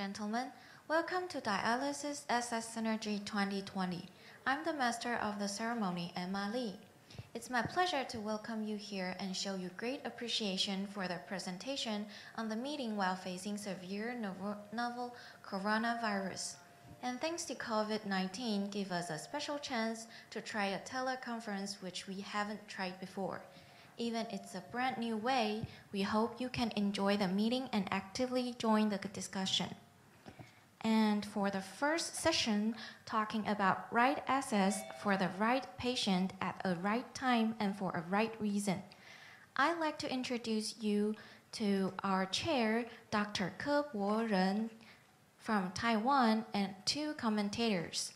gentlemen, welcome to Dialysis Access Synergy 2020. I'm the master of the ceremony, Emma Lee. It's my pleasure to welcome you here and show you great appreciation for the presentation on the meeting while facing severe novel, coronavirus. And thanks to COVID-19, give us a special chance to try a teleconference which we haven't tried before. Even it's a brand new way, we hope you can enjoy the meeting and actively join the discussion. And for the first session, talking about right access for the right patient at a right time and for a right reason. I'd like to introduce you to our chair, Dr. Ke Bo-ren from Taiwan, and two commentators,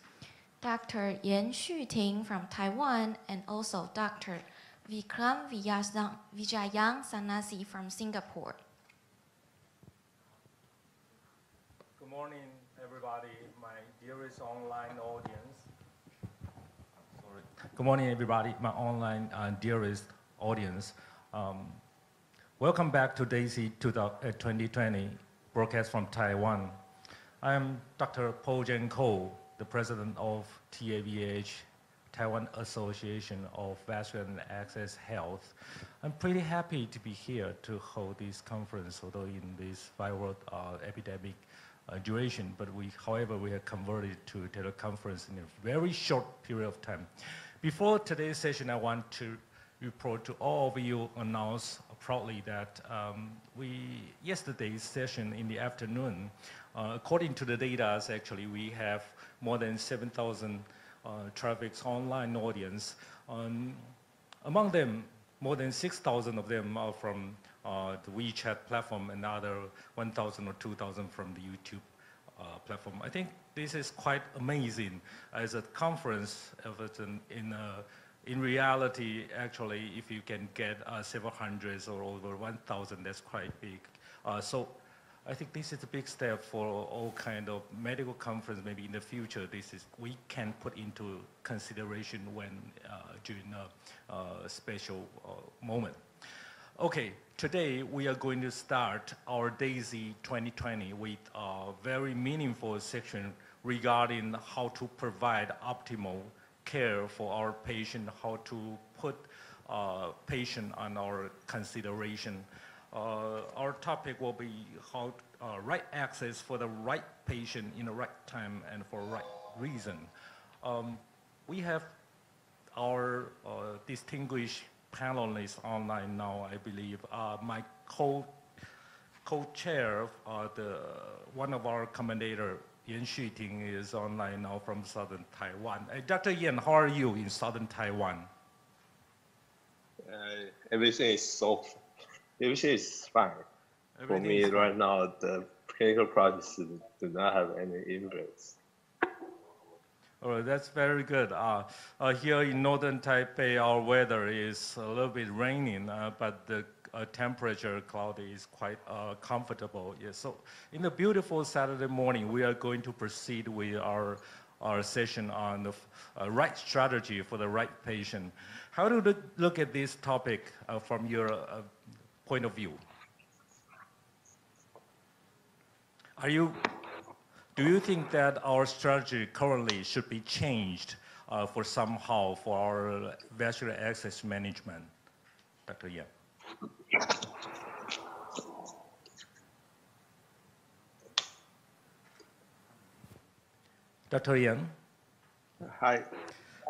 Dr. Yan Xuting from Taiwan, and also Dr. Vikram Vijayang Sanasi from Singapore. Good morning, everybody, my dearest online audience. Sorry. Good morning, everybody, my online uh, dearest audience. Um, welcome back to DASy 2020 uh, broadcast from Taiwan. I am Dr. Po Jen Ko, the president of TAVH Taiwan Association of Vascular and Access Health. I'm pretty happy to be here to hold this conference, although in this viral uh, epidemic duration, but we, however, we have converted to teleconference in a very short period of time. Before today's session, I want to report to all of you, announce proudly that um, we, yesterday's session in the afternoon, uh, according to the data, actually, we have more than 7,000 uh, traffic's online audience. Um, among them, more than 6,000 of them are from uh, the WeChat platform and other 1,000 or 2,000 from the YouTube uh, platform. I think this is quite amazing as a conference in, in, uh, in reality, actually, if you can get uh, several hundreds or over 1,000, that's quite big. Uh, so I think this is a big step for all kind of medical conference. Maybe in the future, this is we can put into consideration when uh, during a, a special uh, moment. Okay, today we are going to start our DASy 2020 with a very meaningful section regarding how to provide optimal care for our patient, how to put uh, patient on our consideration. Uh, our topic will be how uh, right access for the right patient in the right time and for right reason. Um, we have our uh, distinguished panelists online now, I believe. Uh, my co co-chair, uh, the one of our commentator, Yan Xuting, is online now from southern Taiwan. Uh, Dr. Yan, how are you in southern Taiwan? Uh, everything is so everything is fine. For me right now, the clinical practice do not have any influence. All right, that's very good. Uh, uh, here in northern Taipei, our weather is a little bit raining, uh, but the uh, temperature cloudy is quite uh, comfortable. Yes. So in the beautiful Saturday morning, we are going to proceed with our our session on the uh, right strategy for the right patient. How do you look at this topic from your point of view? Are you, do you think that our strategy currently should be changed uh, for somehow for our vascular access management? Dr. Yan. Dr. Yan? Hi.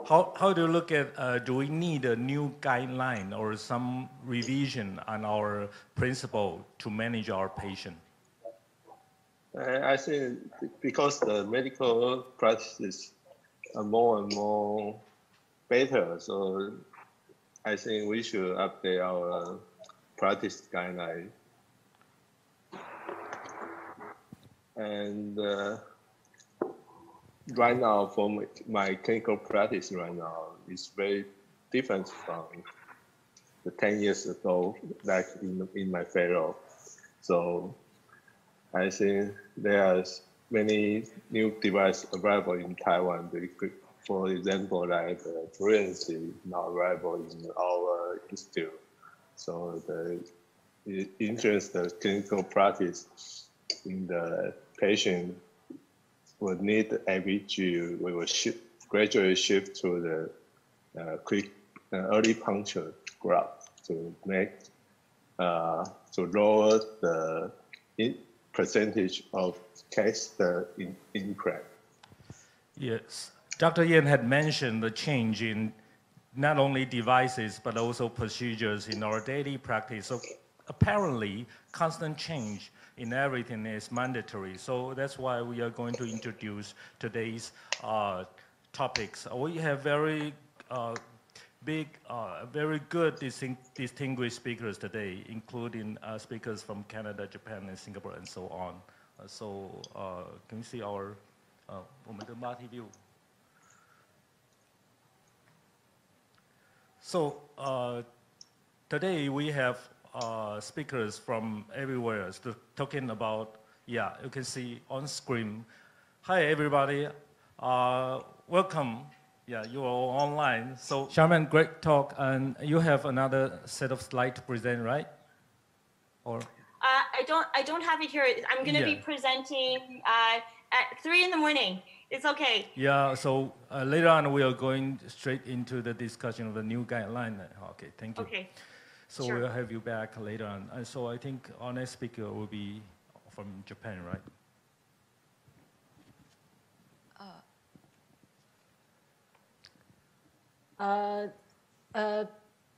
How, how do you look at, uh, do we need a new guideline or some revision on our principle to manage our patient? I think because the medical practices are more and more better, so I think we should update our practice guideline. And uh, right now for my, clinical practice right now is very different from the 10 years ago, like in, in my fellow. So I think there are many new devices available in Taiwan. For example, like fluency now available in our institute. So the interest the clinical practice in the patient would need AVG, we will shift, gradually shift to the uh, quick uh, early puncture graft to make uh, to lower the in percentage of case the in, implant. Yes. Dr. Yan had mentioned the change in not only devices but also procedures in our daily practice. So apparently, constant change in everything is mandatory. So that's why we are going to introduce today's uh, topics. We have very uh, big, uh, very good distinguished speakers today, including uh, speakers from Canada, Japan, and Singapore, and so on. Uh, so uh, can you see our uh, view? So uh, today we have uh, speakers from everywhere talking about, yeah, you can see on screen. Hi, everybody. welcome yeah, you are all online. So Charmaine, great talk, and you have another set of slides to present, right? Or Uh, I don't. I don't have it here. I'm going to be presenting uh, at three in the morning. It's okay. Yeah, so uh, later on we are going straight into the discussion of the new guideline. Okay, thank you. Okay. So sure. we'll have you back later on. And so I think our next speaker will be from Japan, right? Uh, uh,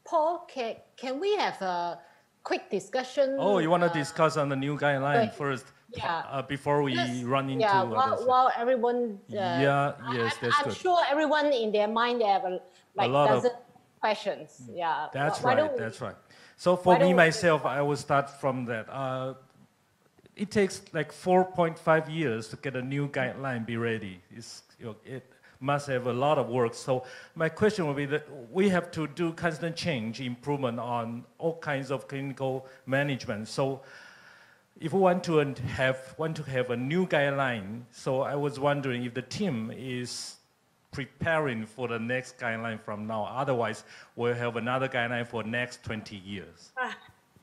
Paul, can, can we have a quick discussion? Oh, you want to uh, discuss on the new guideline first Yeah. uh, before we run into yeah, while, while everyone. Uh, Yeah, I- yes, I'm, that's I'm good. sure everyone in their mind they have a, like lot of- questions. Yeah. That's Why right. we- That's right. So for me we- myself, I will start from that. Uh, it takes like 4.5 years to get a new guideline be ready. It's, it must have a lot of work. So my question would be that we have to do constant change, improvement on all kinds of clinical management. So if we want to have want to have a new guideline, so I was wondering if the team is preparing for the next guideline from now. Otherwise, we'll have another guideline for next 20 years. Ah,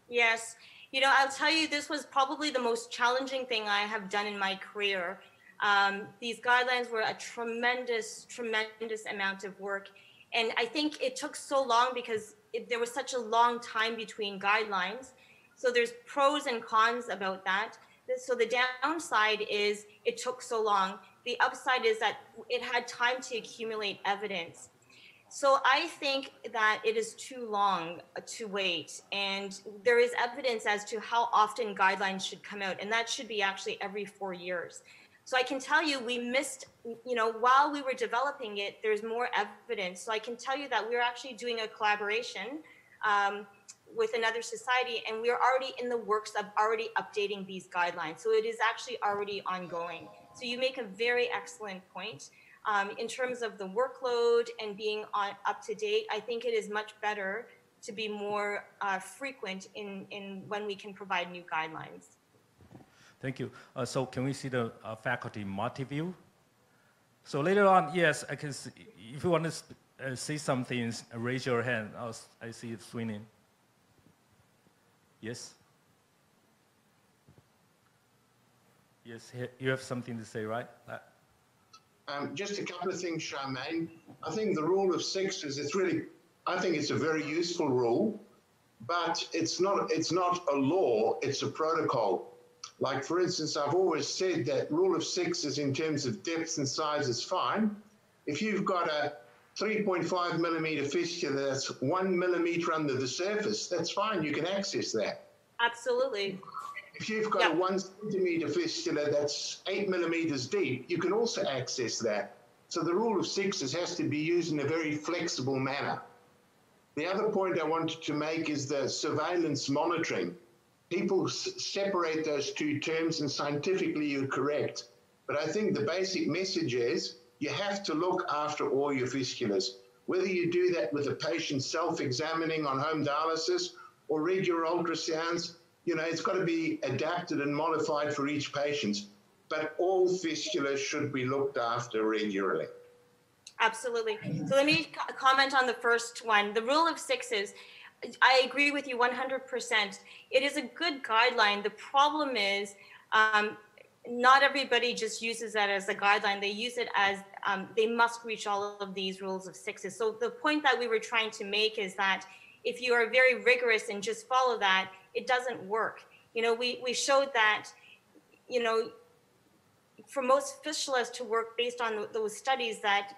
yes. You know, I'll tell you, this was probably the most challenging thing I have done in my career. Um, these guidelines were a tremendous, tremendous amount of work. And I think it took so long because it, there was such a long time between guidelines. So there's pros and cons about that. So the downside is it took so long. The upside is that it had time to accumulate evidence. So I think that it is too long to wait, and there is evidence as to how often guidelines should come out, and that should be actually every four years. So I can tell you, we missed, you know, while we were developing it, there's more evidence. So I can tell you that we're actually doing a collaboration um, with another society, and we're already in the works of already updating these guidelines. So it is actually already ongoing. So you make a very excellent point. Um, in terms of the workload and being on, up to date, I think it is much better to be more uh, frequent in, in when we can provide new guidelines. Thank you. Uh, so can we see the uh, faculty multi-view? So later on, yes, I can see, if you want to uh, say something, raise your hand. I'll, I see it swinging. Yes? Yes, you have something to say, right? Uh, Um, just a couple of things, Charmaine. I think the rule of six is it's really, I think it's a very useful rule, but it's not it's not a law. It's a protocol. Like for instance, I've always said that rule of six is in terms of depth and size is fine. If you've got a 3.5 millimeter fistula that's one millimeter under the surface, that's fine. You can access that. Absolutely. If you've got Yeah. a one centimeter fistula that's eight millimeters deep, you can also access that. So the rule of sixes has to be used in a very flexible manner. The other point I wanted to make is the surveillance monitoring. People s- separate those two terms, and scientifically you're correct. But I think the basic message is you have to look after all your fistulas. Whether you do that with a patient self examining on home dialysis or read your ultrasounds, you know, it's got to be adapted and modified for each patient. But all fistulas should be looked after regularly. Absolutely. So let me comment on the first one. The rule of sixes, I agree with you 100%. It is a good guideline. The problem is, um, not everybody just uses that as a guideline. They use it as um, they must reach all of these rules of sixes. So the point that we were trying to make is that if you are very rigorous and just follow that, it doesn't work. You know, we, we showed that, you know, for most fistulas to work based on those studies that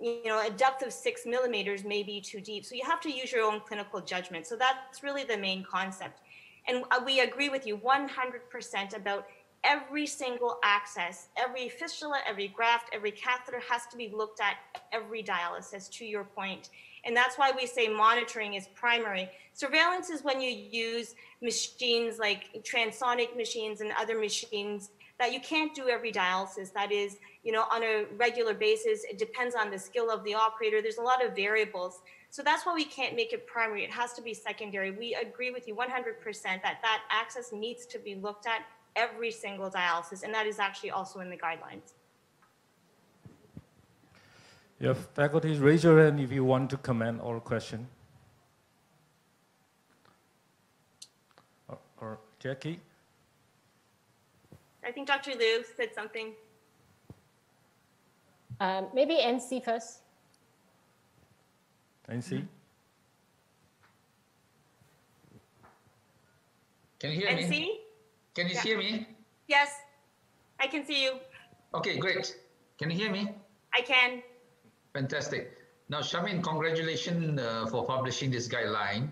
you know a depth of six millimeters may be too deep. So you have to use your own clinical judgment. So that's really the main concept. And uh, we agree with you 100% about every single access every fistula every graft every catheter has to be looked at every dialysis to your point. And that's why we say monitoring is primary. Surveillance is when you use machines like transonic machines and other machines that you can't do every dialysis. That is, you know, on a regular basis. It depends on the skill of the operator. There's a lot of variables. So that's why we can't make it primary. It has to be secondary. We agree with you 100% that that access needs to be looked at every single dialysis, and that is actually also in the guidelines. Yeah, faculty, raise your hand if you want to comment or question. Or, or Jackie? I think Dr. Liu said something. Um, maybe NC first. NC? Can you hear me? NC? me? Can you Yeah. hear me? Yes, I can see you. Okay, great. Can you hear me? I can. Fantastic. Now, Charmaine, congratulations uh, for publishing this guideline.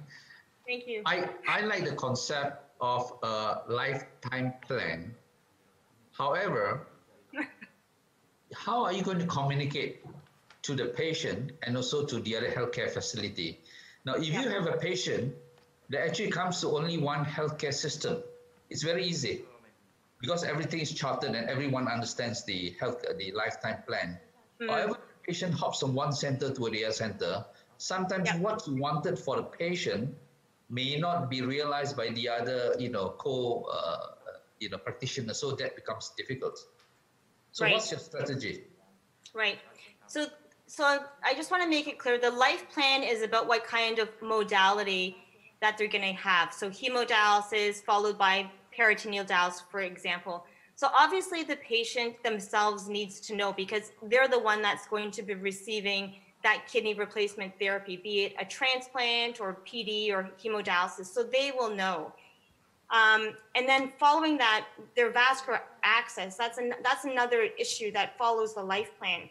Thank you. I, I like the concept of a lifetime plan. However, how are you going to communicate to the patient and also to the other healthcare facility? Now, if you have a patient that actually comes to only one healthcare system, it's very easy because everything is charted and everyone understands the health, the lifetime plan. However, the patient hops from one center to the other center. Sometimes Yeah. what you wanted for the patient may not be realized by the other, you know, co, uh, you know, practitioner. So that becomes difficult. So Right. what's your strategy? Right. So, so I just want to make it clear: the life plan is about what kind of modality that they're going to have. So, hemodialysis followed by peritoneal dialysis, for example. So, obviously, the patient themselves needs to know because they're the one that's going to be receiving that kidney replacement therapy, be it a transplant or PD or hemodialysis. So they will know. Um, and then following that, their vascular access, that's, an, that's another issue that follows the life plan.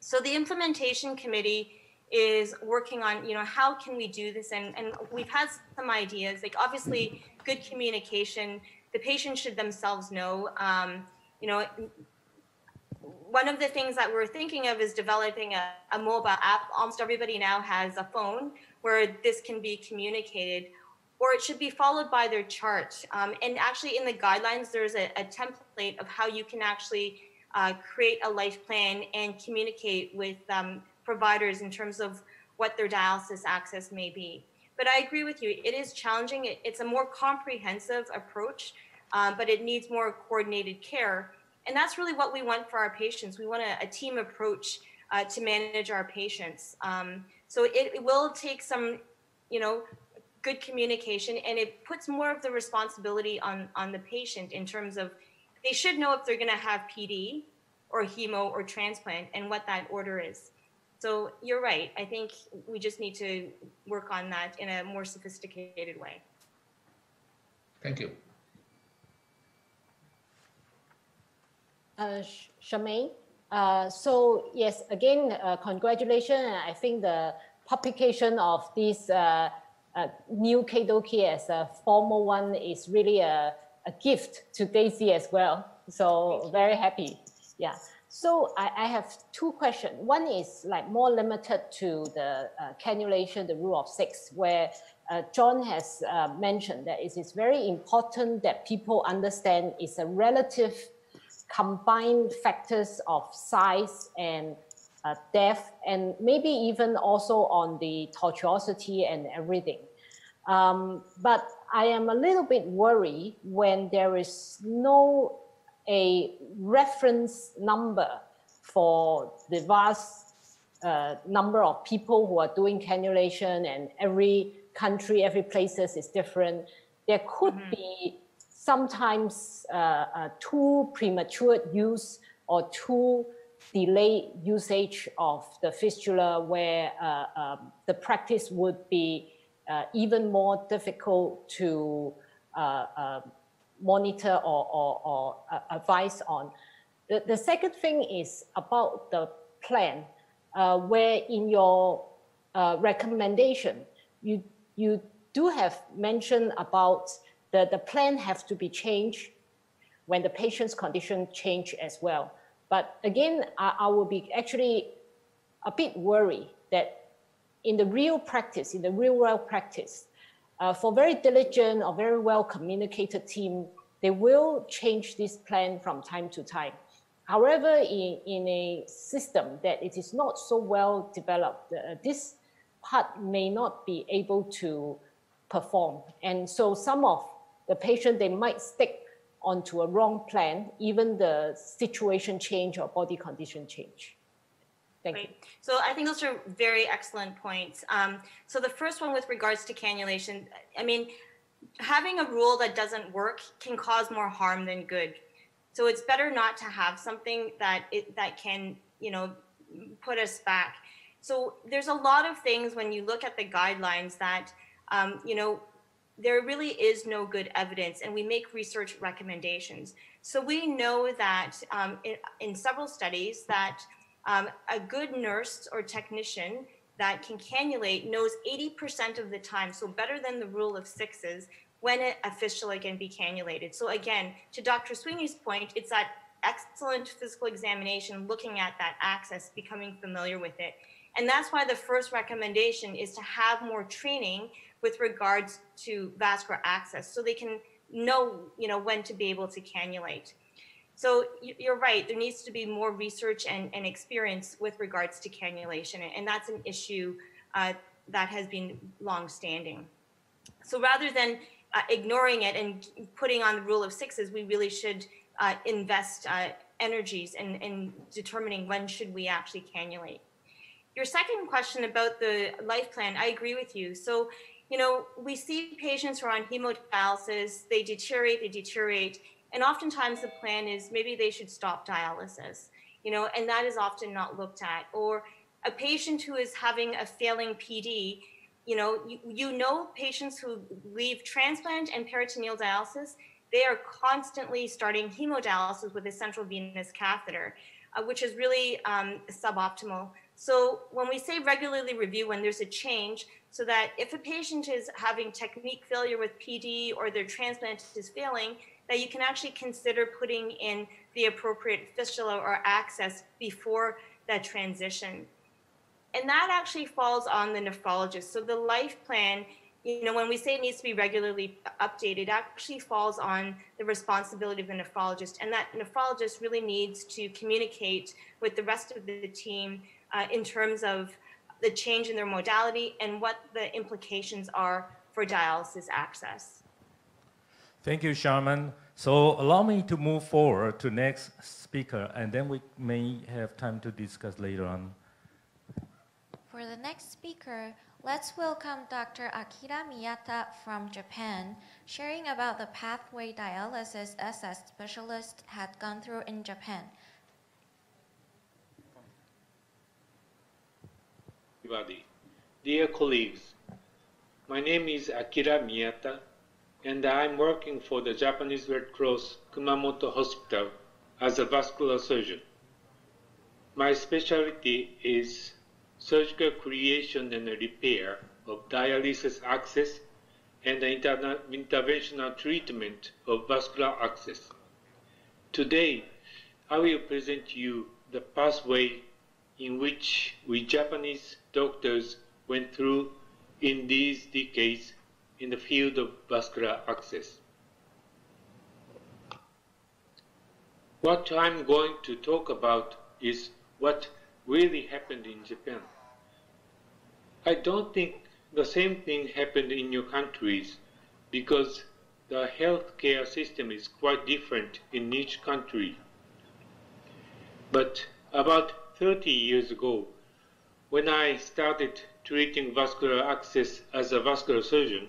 So the implementation committee is working on, you know, how can we do this? And, and we've had some ideas, like obviously good communication, the patient should themselves know, um, you know, one of the things that we're thinking of is developing a, a mobile app. Almost everybody now has a phone where this can be communicated or it should be followed by their chart. Um, and actually, in the guidelines, there's a, a template of how you can actually uh, create a life plan and communicate with um, providers in terms of what their dialysis access may be. But I agree with you, it is challenging. It, it's a more comprehensive approach, uh, but it needs more coordinated care. And that's really what we want for our patients. We want a, a team approach uh, to manage our patients. Um, so it, it will take some, you know, good communication and it puts more of the responsibility on on the patient in terms of they should know if they're going to have PD or hemo or transplant and what that order is. So you're right. I think we just need to work on that in a more sophisticated way. Thank you. Uh, Charmaine, uh, so yes, again, uh, congratulations. I think the publication of this uh, uh, new KDOQI as a formal one is really a, a gift to DASy as well. So very happy. Yeah. So I, I have two questions. One is like more limited to the uh, cannulation, the rule of six, where uh, John has uh, mentioned that it is very important that people understand it's a relative combined factors of size and uh, depth, and maybe even also on the tortuosity and everything. Um, but I am a little bit worried when there is no a reference number for the vast uh, number of people who are doing cannulation, and every country, every places is different. There could be sometimes uh, uh, too premature use or too delayed usage of the fistula where uh, um, the practice would be uh, even more difficult to uh, uh, monitor or, or, or advise on. The, the second thing is about the plan, where in your recommendation, you, you do have mentioned about the, the plan have to be changed when the patient's condition change as well. But again, I, I will be actually a bit worried that in the real practice, in the real world practice, uh, for very diligent or very well communicated team, they will change this plan from time to time. However, in, in a system that it is not so well developed, uh, this part may not be able to perform. And so some of the patient, they might stick onto a wrong plan, even the situation change or body condition change. Thank Great. you. So I think those are very excellent points. Um, so the first one with regards to cannulation, I mean, having a rule that doesn't work can cause more harm than good. So it's better not to have something that it, that can, you know, put us back. So there's a lot of things when you look at the guidelines that, um, you know, there really is no good evidence, and we make research recommendations. So we know that um, in, in, several studies that um, a good nurse or technician that can cannulate knows 80% of the time, so better than the rule of sixes, when a fistula can be cannulated. So again, to Dr. Sweeney's point, it's that excellent physical examination, looking at that access, becoming familiar with it. And that's why the first recommendation is to have more training with regards to vascular access so they can know you know when to be able to cannulate. So you're right there needs to be more research and, and experience with regards to cannulation and that's an issue uh, that has been long standing so rather than uh, ignoring it and putting on the rule of sixes we really should uh, invest uh, energies in, in determining when should we actually cannulate. Your second question about the life plan i agree with you. So you know, we see patients who are on hemodialysis, they deteriorate, they deteriorate, and oftentimes the plan is maybe they should stop dialysis, you know, and that is often not looked at. Or a patient who is having a failing PD, you know, you, you know patients who leave transplant and peritoneal dialysis, they are constantly starting hemodialysis with a central venous catheter, uh, which is really um, suboptimal. So when we say regularly review when there's a change, so that if a patient is having technique failure with PD or their transplant is failing, that you can actually consider putting in the appropriate fistula or access before that transition. And that actually falls on the nephrologist. So the life plan, you know, when we say it needs to be regularly updated, actually falls on the responsibility of the nephrologist. And that nephrologist really needs to communicate with the rest of the team uh, in terms of the change in their modality and what the implications are for dialysis access. Thank you, Charmaine. So allow me to move forward to next speaker, and then we may have time to discuss later on. For the next speaker, let's welcome Dr. Akira Miyata from Japan, sharing about the pathway dialysis access specialist had gone through in Japan. Everybody. Dear colleagues, my name is Akira Miyata, and I'm working for the Japanese Red Cross Kumamoto Hospital as a vascular surgeon. My specialty is surgical creation and repair of dialysis access and the interventional treatment of vascular access. Today, I will present you the pathway in which we Japanese doctors went through in these decades in the field of vascular access. What I'm going to talk about is what really happened in Japan. I don't think the same thing happened in your countries because the healthcare system is quite different in each country. But about 30 years ago, when I started treating vascular access as a vascular surgeon,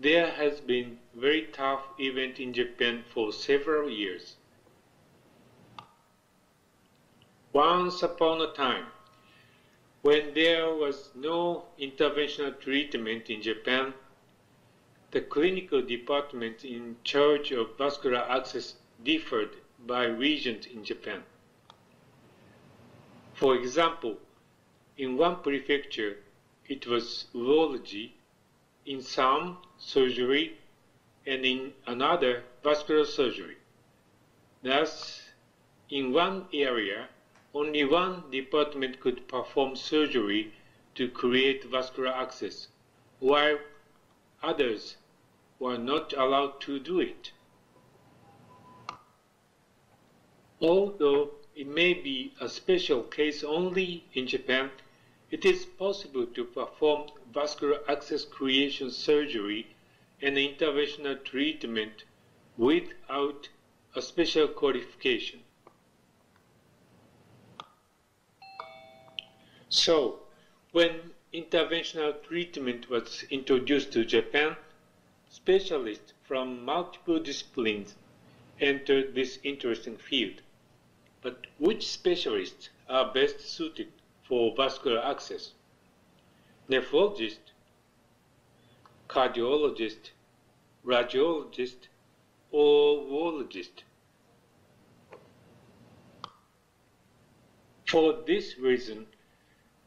there has been very tough event in Japan for several years. Once upon a time, when there was no interventional treatment in Japan, the clinical department in charge of vascular access differed by regions in Japan. For example, in one prefecture, it was urology, in some, surgery, and in another, vascular surgery. Thus, in one area, only one department could perform surgery to create vascular access, while others were not allowed to do it. Although it may be a special case only in Japan, it is possible to perform vascular access creation surgery and interventional treatment without a special qualification. So, when interventional treatment was introduced to Japan, specialists from multiple disciplines entered this interesting field. But which specialists are best suited for vascular access? Nephrologist, cardiologist, radiologist, or urologist? For this reason,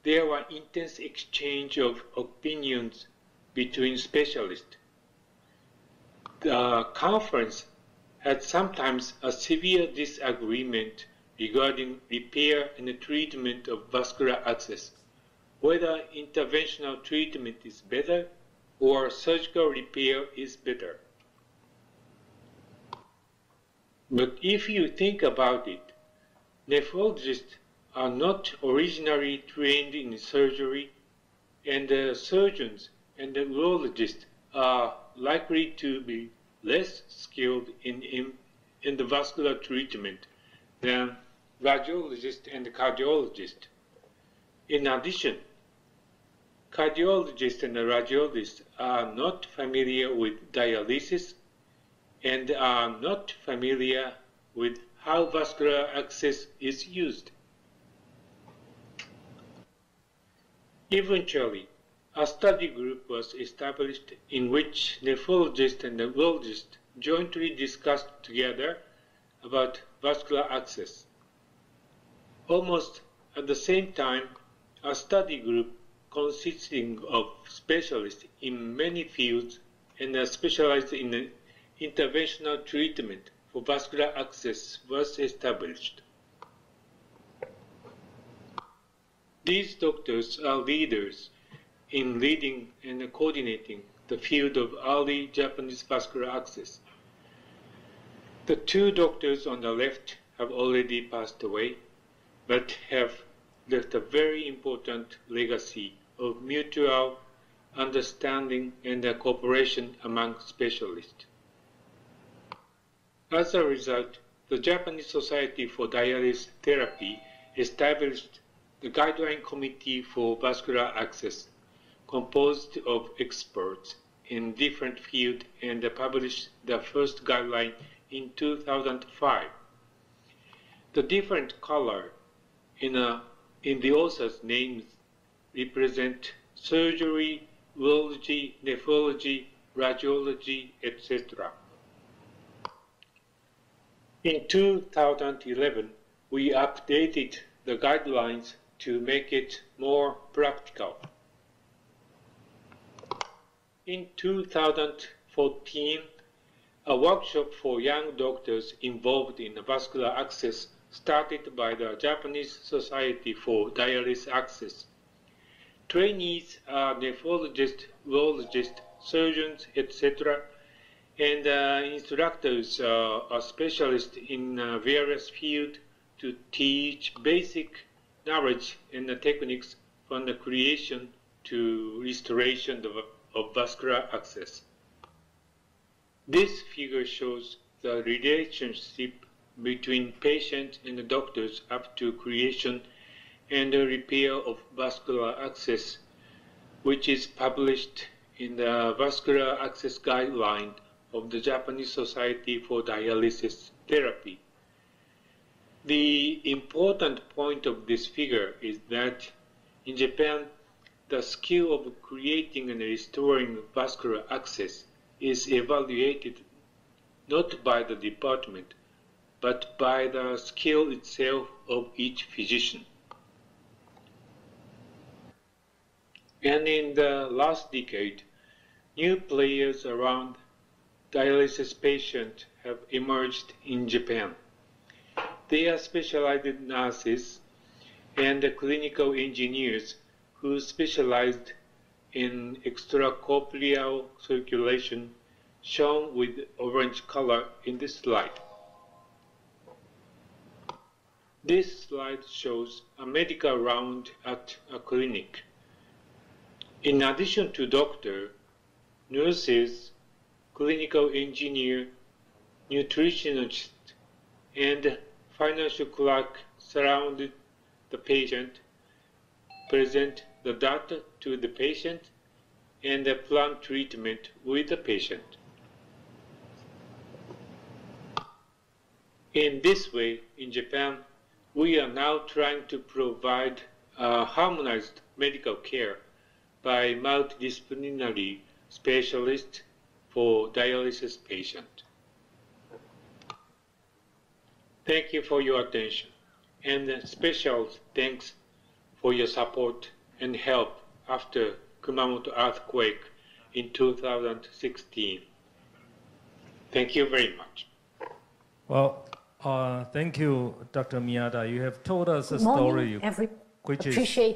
there were intense exchange of opinions between specialists. The conference had sometimes a severe disagreement regarding repair and treatment of vascular access, whether interventional treatment is better or surgical repair is better. But if you think about it, nephrologists are not originally trained in surgery, and the surgeons and the urologists are likely to be less skilled in, in, in the vascular treatment than radiologists and cardiologists. In addition, cardiologists and radiologists are not familiar with dialysis and are not familiar with how vascular access is used. Eventually, a study group was established in which nephrologists and urologists jointly discussed together about vascular access. Almost at the same time, a study group consisting of specialists in many fields and specialized in interventional treatment for vascular access was established. These doctors are leaders in leading and coordinating the field of early Japanese vascular access. The two doctors on the left have already passed away, but have left a very important legacy of mutual understanding and cooperation among specialists. As a result, the Japanese Society for Dialysis Therapy established the Guideline Committee for Vascular Access, composed of experts in different fields and published the first guideline in 2005. The different color in, a, in the author's names represent surgery, urology, nephrology, radiology, etc. In 2011, we updated the guidelines to make it more practical. In 2014, a workshop for young doctors involved in vascular access started by the Japanese Society for Dialysis Access. Trainees are nephrologists, urologists, surgeons, etc., and uh, instructors uh, are specialists in uh, various fields to teach basic knowledge and the techniques from the creation to restoration of, of vascular access. This figure shows the relationship between patient and the doctors up to creation and the repair of vascular access, which is published in the vascular access guideline of the Japanese Society for Dialysis Therapy. The important point of this figure is that in Japan, the skill of creating and restoring vascular access is evaluated not by the department, but by the skill itself of each physician. And in the last decade, new players around dialysis patients have emerged in Japan. They are specialized nurses and clinical engineers who specialized in extracorporeal circulation shown with orange color in this slide. This slide shows a medical round at a clinic. In addition to doctor, nurses, clinical engineer, nutritionist, and financial clerk surrounded the patient, present the data to the patient, and plan treatment with the patient. In this way, in Japan, we are now trying to provide uh, harmonized medical care by multidisciplinary specialists for dialysis patients. Thank you for your attention, and special thanks for your support and help after Kumamoto earthquake in 2016. Thank you very much. Well, uh, thank you, Dr. Miyata. You have told us a story every, which is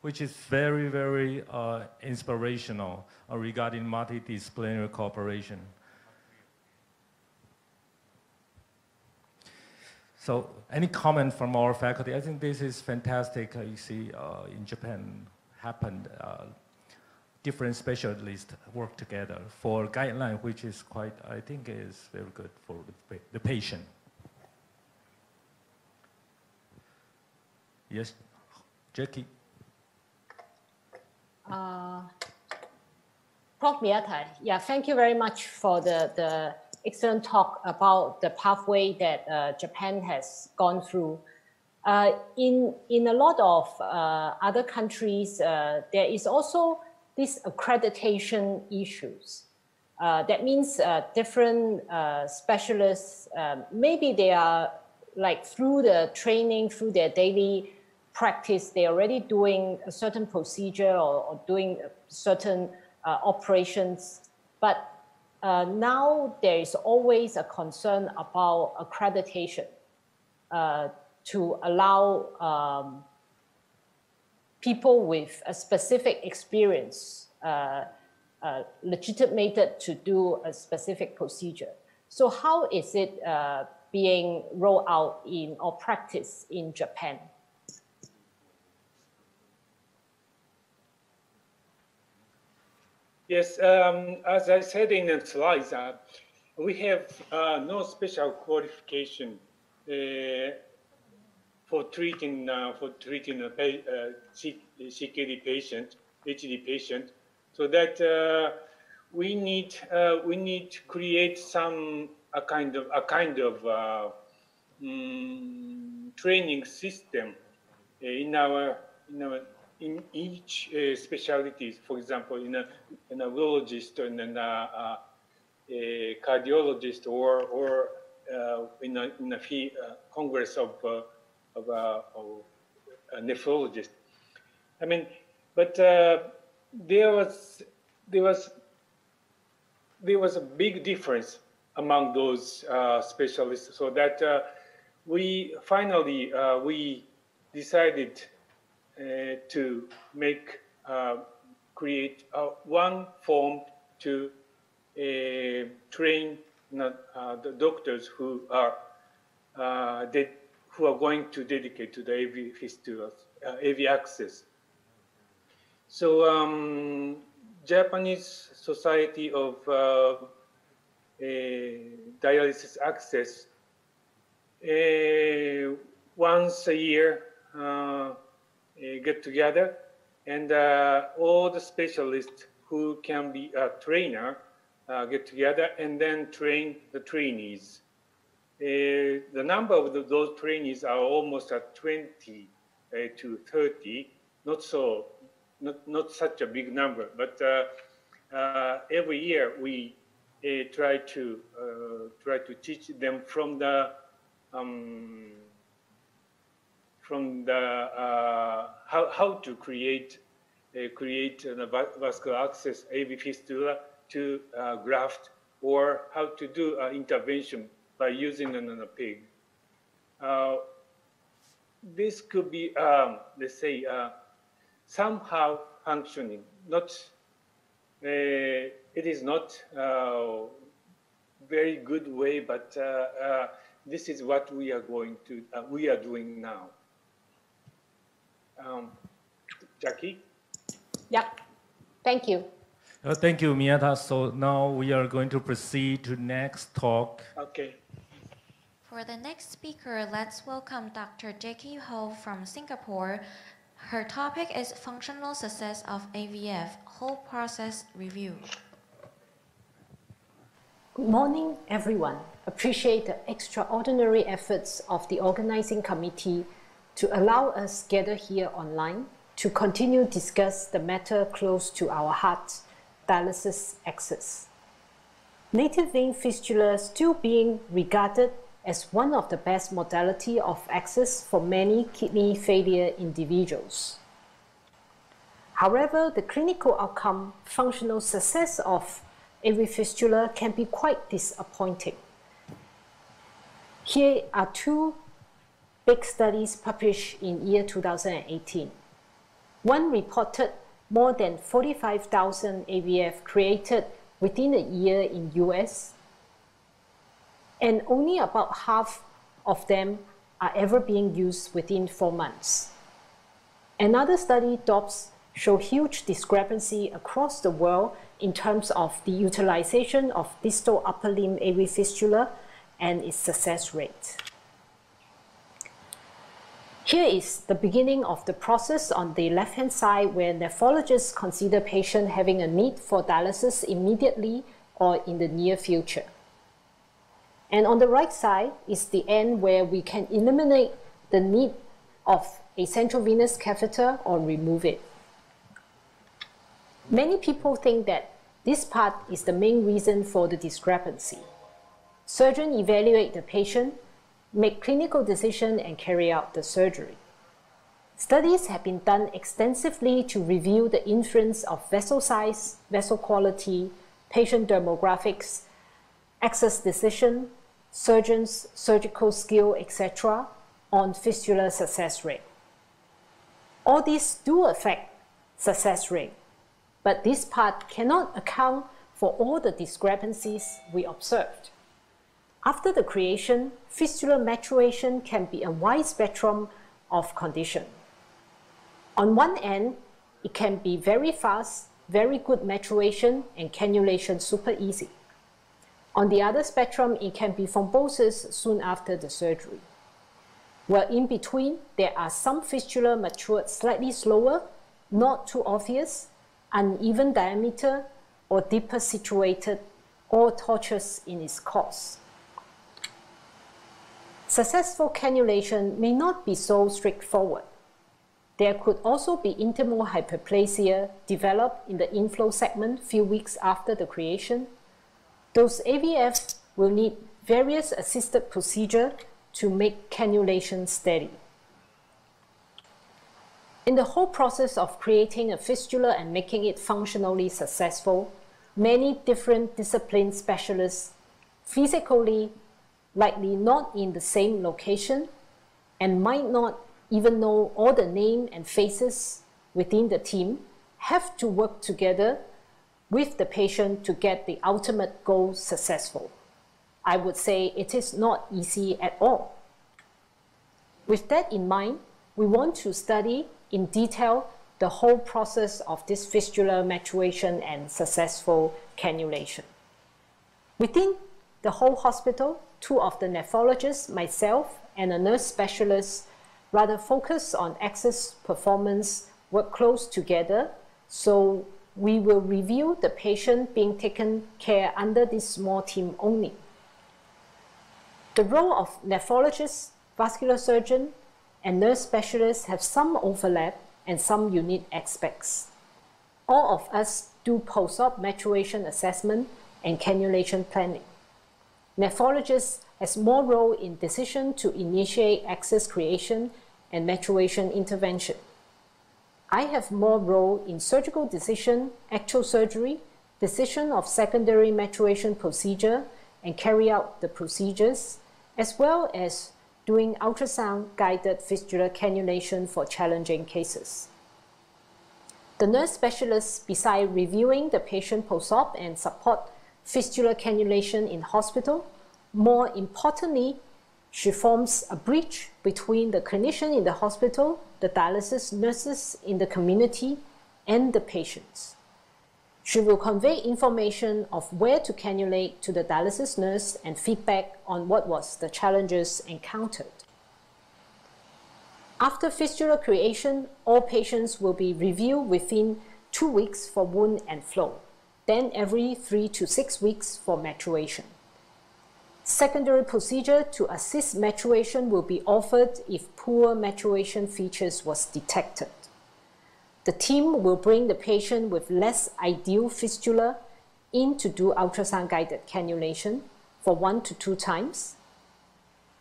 which is very, very uh, inspirational uh, regarding multidisciplinary cooperation. So, any comment from our faculty? I think this is fantastic. Uh, you see, uh, in Japan, happened. Uh, different specialists work together for guideline, which is quite, I think, is very good for the, the patient. Yes, Jackie. Uh, yeah, thank you very much for the, the excellent talk about the pathway that uh, Japan has gone through. Uh, in, in a lot of uh, other countries, uh, there is also this accreditation issues. Uh, that means uh, different specialists, um, maybe they are like through the training, through their daily practice, they're already doing a certain procedure or, or doing certain uh, operations. But uh, now there is always a concern about accreditation uh, to allow um, people with a specific experience uh, uh, legitimated to do a specific procedure. So how is it uh, being rolled out in or practiced in Japan? Yes, um, as I said in the slides, uh, we have uh, no special qualification uh, for treating uh, for treating a pa- uh, CKD patient, HD patient, so that we need we need to create some a kind of a kind of um, training system in our in our in each uh, for example, in a, a neurologist and a, a, a, cardiologist or, or uh, in a, in a fee, uh, congress of, uh, of, uh, of, a nephrologist. I mean, but uh, there was there was there was a big difference among those specialists, so that we finally we decided uh, to make uh, create uh, one form to train the doctors who are who are going to dedicate to the AV fistula, AV access. So um, Japanese Society of uh, Dialysis Access uh, once a year uh, uh, get together and uh, all the specialists who can be a trainer uh, get together and then train the trainees. Uh, the number of the, those trainees are almost at 20 uh, to 30, not so, not, not such a big number, but uh, uh, every year we uh, try to try to teach them from the um, from the uh, how, how to create uh, create a vascular access AV fistula to uh, graft or how to do intervention by using a pig. this could be, um, let's say, somehow functioning, not it is not uh, very good way, but uh, uh, this is what we are going to, we are doing now. Um, Jackie? Yeah, thank you. Uh, thank you, Miyata. So now we are going to proceed to next talk. Okay. For the next speaker, let's welcome Dr. Jackie Ho from Singapore. Her topic is functional success of AVF, whole process review. Good morning, everyone. Appreciate the extraordinary efforts of the organizing committee to allow us gather here online to continue discuss the matter close to our heart, dialysis access. Native vein fistula still being regarded as one of the best modality of access for many kidney failure individuals. However, the clinical outcome, functional success of AV fistula can be quite disappointing. Here are two big studies published in year 2018. One reported more than 45,000 AVF created within a year in US, and only about half of them are ever being used within four months. Another study, DOPPS, show huge discrepancy across the world in terms of the utilization of distal upper limb AV fistula and its success rate. Here is the beginning of the process on the left-hand side where nephrologists consider patient having a need for dialysis immediately or in the near future. And on the right side is the end where we can eliminate the need of a central venous catheter or remove it. Many people think that this part is the main reason for the discrepancy. Surgeon evaluate the patient, make clinical decision and carry out the surgery. Studies have been done extensively to review the influence of vessel size, vessel quality, patient demographics, access decision, surgeons' surgical skill, etc., on fistula success rate. All these do affect success rate, but this part cannot account for all the discrepancies we observed. After the creation, fistula maturation can be a wide spectrum of condition. On one end, it can be very fast, very good maturation, and cannulation super easy. On the other spectrum, it can be thrombosis soon after the surgery. Well, in between, there are some fistula matured slightly slower, not too obvious, uneven diameter, or deeper situated, or tortuous in its course. Successful cannulation may not be so straightforward. There could also be intimal hyperplasia developed in the inflow segment few weeks after the creation. Those AVFs will need various assisted procedure to make cannulation steady. In the whole process of creating a fistula and making it functionally successful, many different discipline specialists, physically likely not in the same location, and might not even know all the name and faces within the team, have to work together with the patient to get the ultimate goal successful. I would say it is not easy at all. With that in mind, we want to study in detail the whole process of this fistula maturation and successful cannulation. Within the whole hospital, two of the nephrologists, myself, and a nurse specialist rather focus on access performance, work close together. So we will review the patient being taken care under this small team only. The role of nephrologist, vascular surgeon, and nurse specialists have some overlap and some unique aspects. All of us do post-op maturation assessment and cannulation planning. Nephrologist has more role in decision to initiate access creation and maturation intervention. I have more role in surgical decision, actual surgery, decision of secondary maturation procedure, and carry out the procedures, as well as doing ultrasound guided fistula cannulation for challenging cases. The nurse specialist, besides reviewing the patient post-op and support fistula cannulation in hospital, more importantly, she forms a bridge between the clinician in the hospital, the dialysis nurses in the community, and the patients. She will convey information of where to cannulate to the dialysis nurse and feedback on what was the challenges encountered. After fistula creation, all patients will be reviewed within two weeks for wound and flow, then every three to six weeks for maturation. Secondary procedure to assist maturation will be offered if poor maturation features was detected. The team will bring the patient with less ideal fistula in to do ultrasound guided cannulation for one to two times.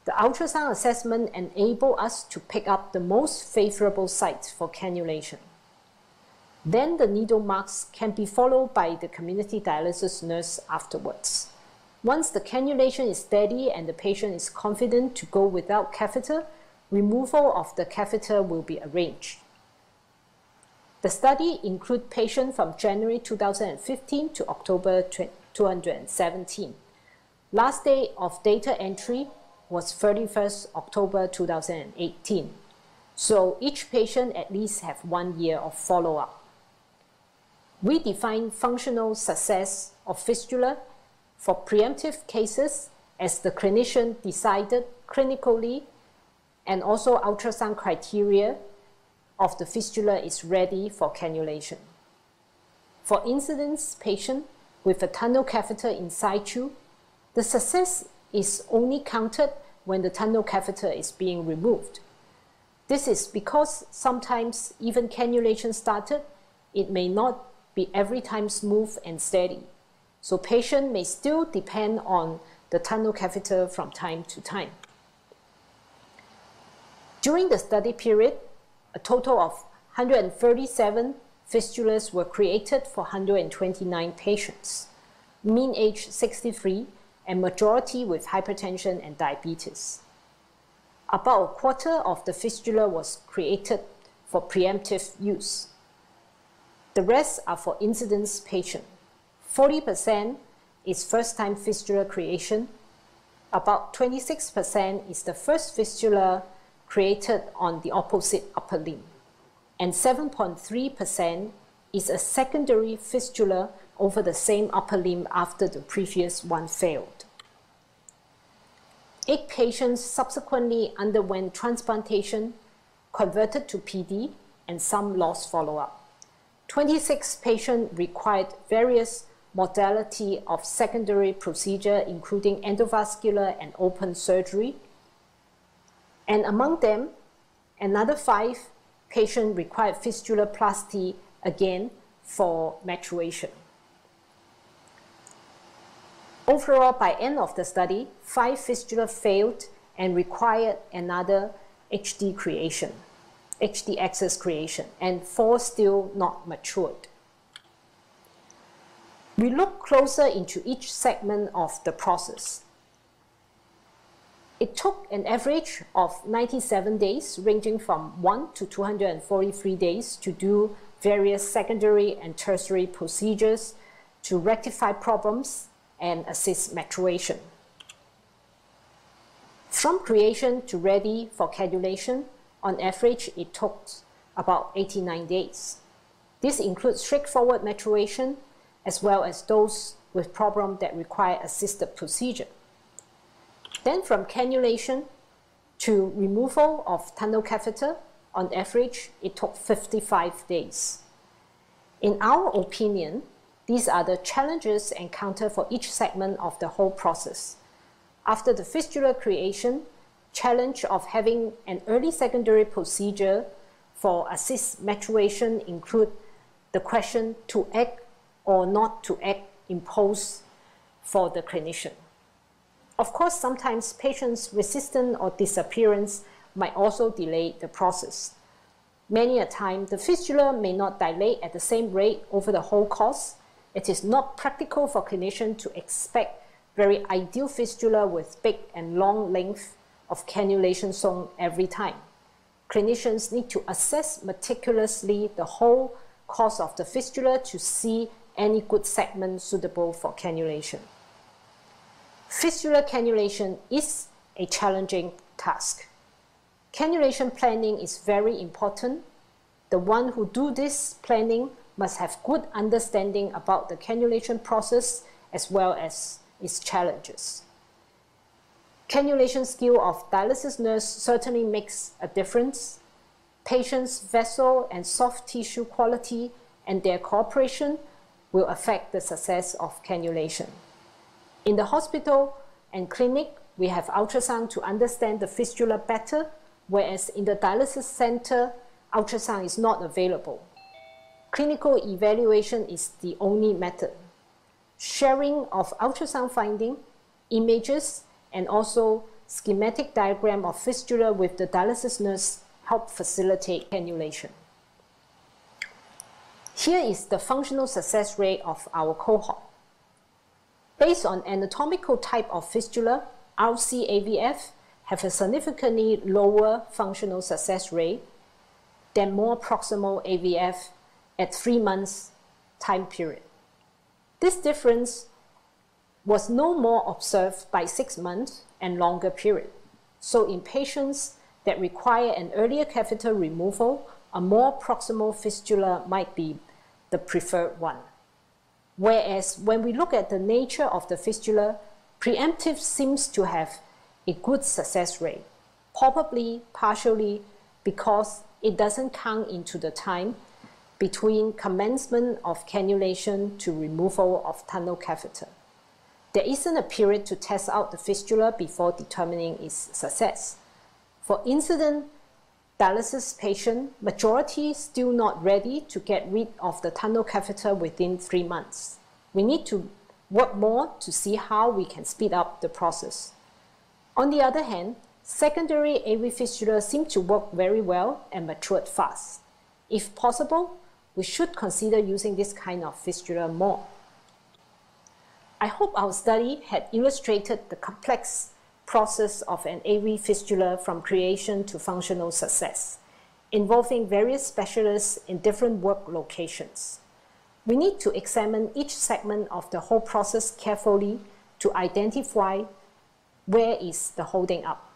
The ultrasound assessment enable us to pick up the most favorable site for cannulation. Then the needle marks can be followed by the community dialysis nurse afterwards. Once the cannulation is steady and the patient is confident to go without catheter, removal of the catheter will be arranged. The study includes patients from January 2015 to October 2017. Last day of data entry was 31st October 2018. So each patient at least have one year of follow-up. We define functional success of fistula for preemptive cases as the clinician decided clinically and also ultrasound criteria of the fistula is ready for cannulation. For incidence patient with a tunnel catheter in situ, the success is only counted when the tunnel catheter is being removed. This is because sometimes even cannulation started, it may not be every time smooth and steady. So patient may still depend on the tunnel catheter from time to time. During the study period, a total of 137 fistulas were created for 129 patients, mean age 63, and majority with hypertension and diabetes. About a quarter of the fistula was created for preemptive use. The rest are for incidence patients. 40% is first-time fistula creation. About 26% is the first fistula created on the opposite upper limb. And 7.3% is a secondary fistula over the same upper limb after the previous one failed. Eight patients subsequently underwent transplantation, converted to PD, and some lost follow-up. 26 patients required various modality of secondary procedure, including endovascular and open surgery. And among them, another five patients required fistuloplasty again for maturation. Overall, by end of the study, five fistula failed and required another HD creation, HD access creation, and four still not matured. We look closer into each segment of the process. It took an average of 97 days, ranging from 1 to 243 days, to do various secondary and tertiary procedures to rectify problems and assist maturation. From creation to ready for cannulation, on average, it took about 89 days. This includes straightforward maturation, as well as those with problems that require assisted procedure. Then from cannulation to removal of tunnel catheter, on average, it took 55 days. In our opinion, these are the challenges encountered for each segment of the whole process. After the fistula creation, challenge of having an early secondary procedure for assist maturation include the question to act or not to act imposed for the clinician. Of course, sometimes patients' resistance or disappearance might also delay the process. Many a time, the fistula may not dilate at the same rate over the whole course. It is not practical for clinicians to expect very ideal fistula with big and long length of cannulation zone every time. Clinicians need to assess meticulously the whole course of the fistula to see any good segment suitable for cannulation. Fistula cannulation is a challenging task. Cannulation planning is very important. The one who do this planning must have good understanding about the cannulation process as well as its challenges. Cannulation skill of dialysis nurse certainly makes a difference. Patient's vessel and soft tissue quality and their cooperation will affect the success of cannulation. In the hospital and clinic, we have ultrasound to understand the fistula better, whereas in the dialysis center, ultrasound is not available. Clinical evaluation is the only method. Sharing of ultrasound finding, images, and also schematic diagram of fistula with the dialysis nurse help facilitate cannulation. Here is the functional success rate of our cohort. Based on anatomical type of fistula, RC-AVF have a significantly lower functional success rate than more proximal AVF at three months time period. This difference was no more observed by six months and longer period. So in patients that require an earlier catheter removal, a more proximal fistula might be the preferred one. Whereas when we look at the nature of the fistula, preemptive seems to have a good success rate, probably partially because it doesn't count into the time between commencement of cannulation to removal of tunnel catheter. There isn't a period to test out the fistula before determining its success. For incident dialysis patient, majority still not ready to get rid of the tunnel catheter within three months. We need to work more to see how we can speed up the process. On the other hand, secondary AV fistula seem to work very well and matured fast. If possible, we should consider using this kind of fistula more. I hope our study had illustrated the complex process of an AV fistula from creation to functional success, involving various specialists in different work locations. We need to examine each segment of the whole process carefully to identify where is the holding up.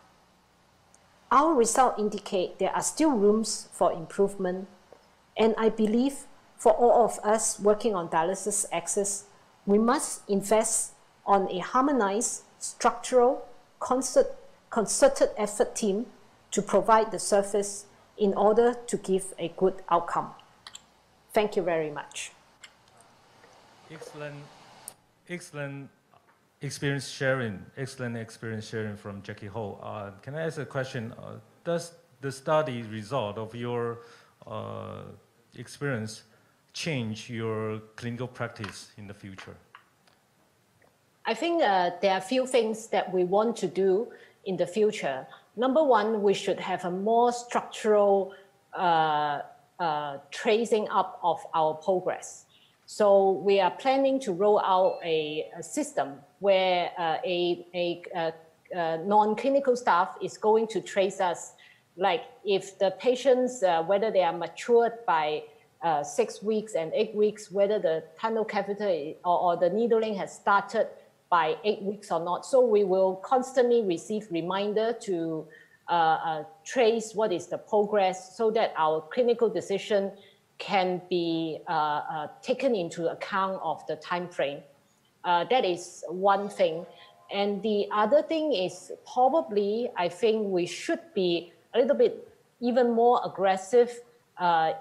Our results indicate there are still rooms for improvement, and I believe for all of us working on dialysis access, we must invest on a harmonized, structural, concert, concerted effort team to provide the service in order to give a good outcome. Thank you very much. Excellent, excellent experience sharing, excellent experience sharing from Jackie Ho. Uh, can I ask a question? Uh, does the study result of your uh, experience change your clinical practice in the future? I think uh, there are a few things that we want to do in the future. Number one, we should have a more structural uh, uh, tracing up of our progress. So we are planning to roll out a, a system where uh, a, a, a uh, non-clinical staff is going to trace us, like if the patients, uh, whether they are matured by uh, six weeks and eight weeks, whether the tunnel catheter or, or, the needling has started by eight weeks or not. So we will constantly receive reminder to uh, uh, trace what is the progress so that our clinical decision can be uh, uh, taken into account of the time frame. Uh, that is one thing. And the other thing is probably, I think we should be a little bit even more aggressive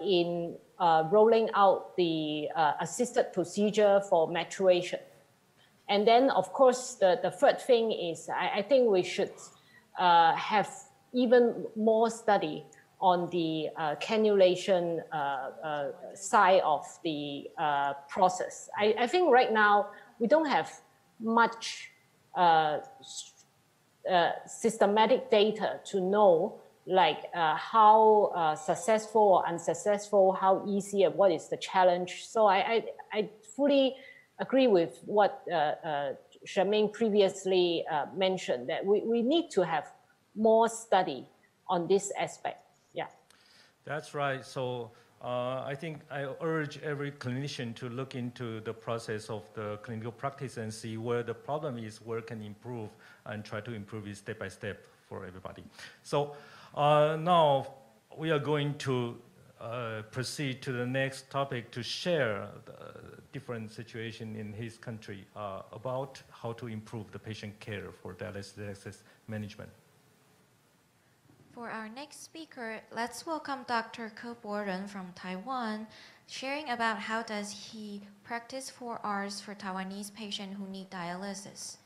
in uh, rolling out the uh, assisted procedure for maturation. And then, of course, the, the third thing is I, I think we should uh, have even more study on the uh, cannulation uh, uh, side of the process. I, I, think right now we don't have much systematic data to know like uh, how uh, successful or unsuccessful, how easy and what is the challenge. So I, I, I fully agree with what uh, Charmaine previously mentioned that we, we need to have more study on this aspect. Yeah. That's right. So uh, I think I urge every clinician to look into the process of the clinical practice and see where the problem is, where can improve, and try to improve it step by step for everybody. So uh, now we are going to uh, proceed to the next topic to share different situation in his country uh, about how to improve the patient care for dialysis management. For our next speaker, let's welcome Dr. Ko Borden from Taiwan, sharing about how does he practice 4 Rs for Taiwanese patients who need dialysis.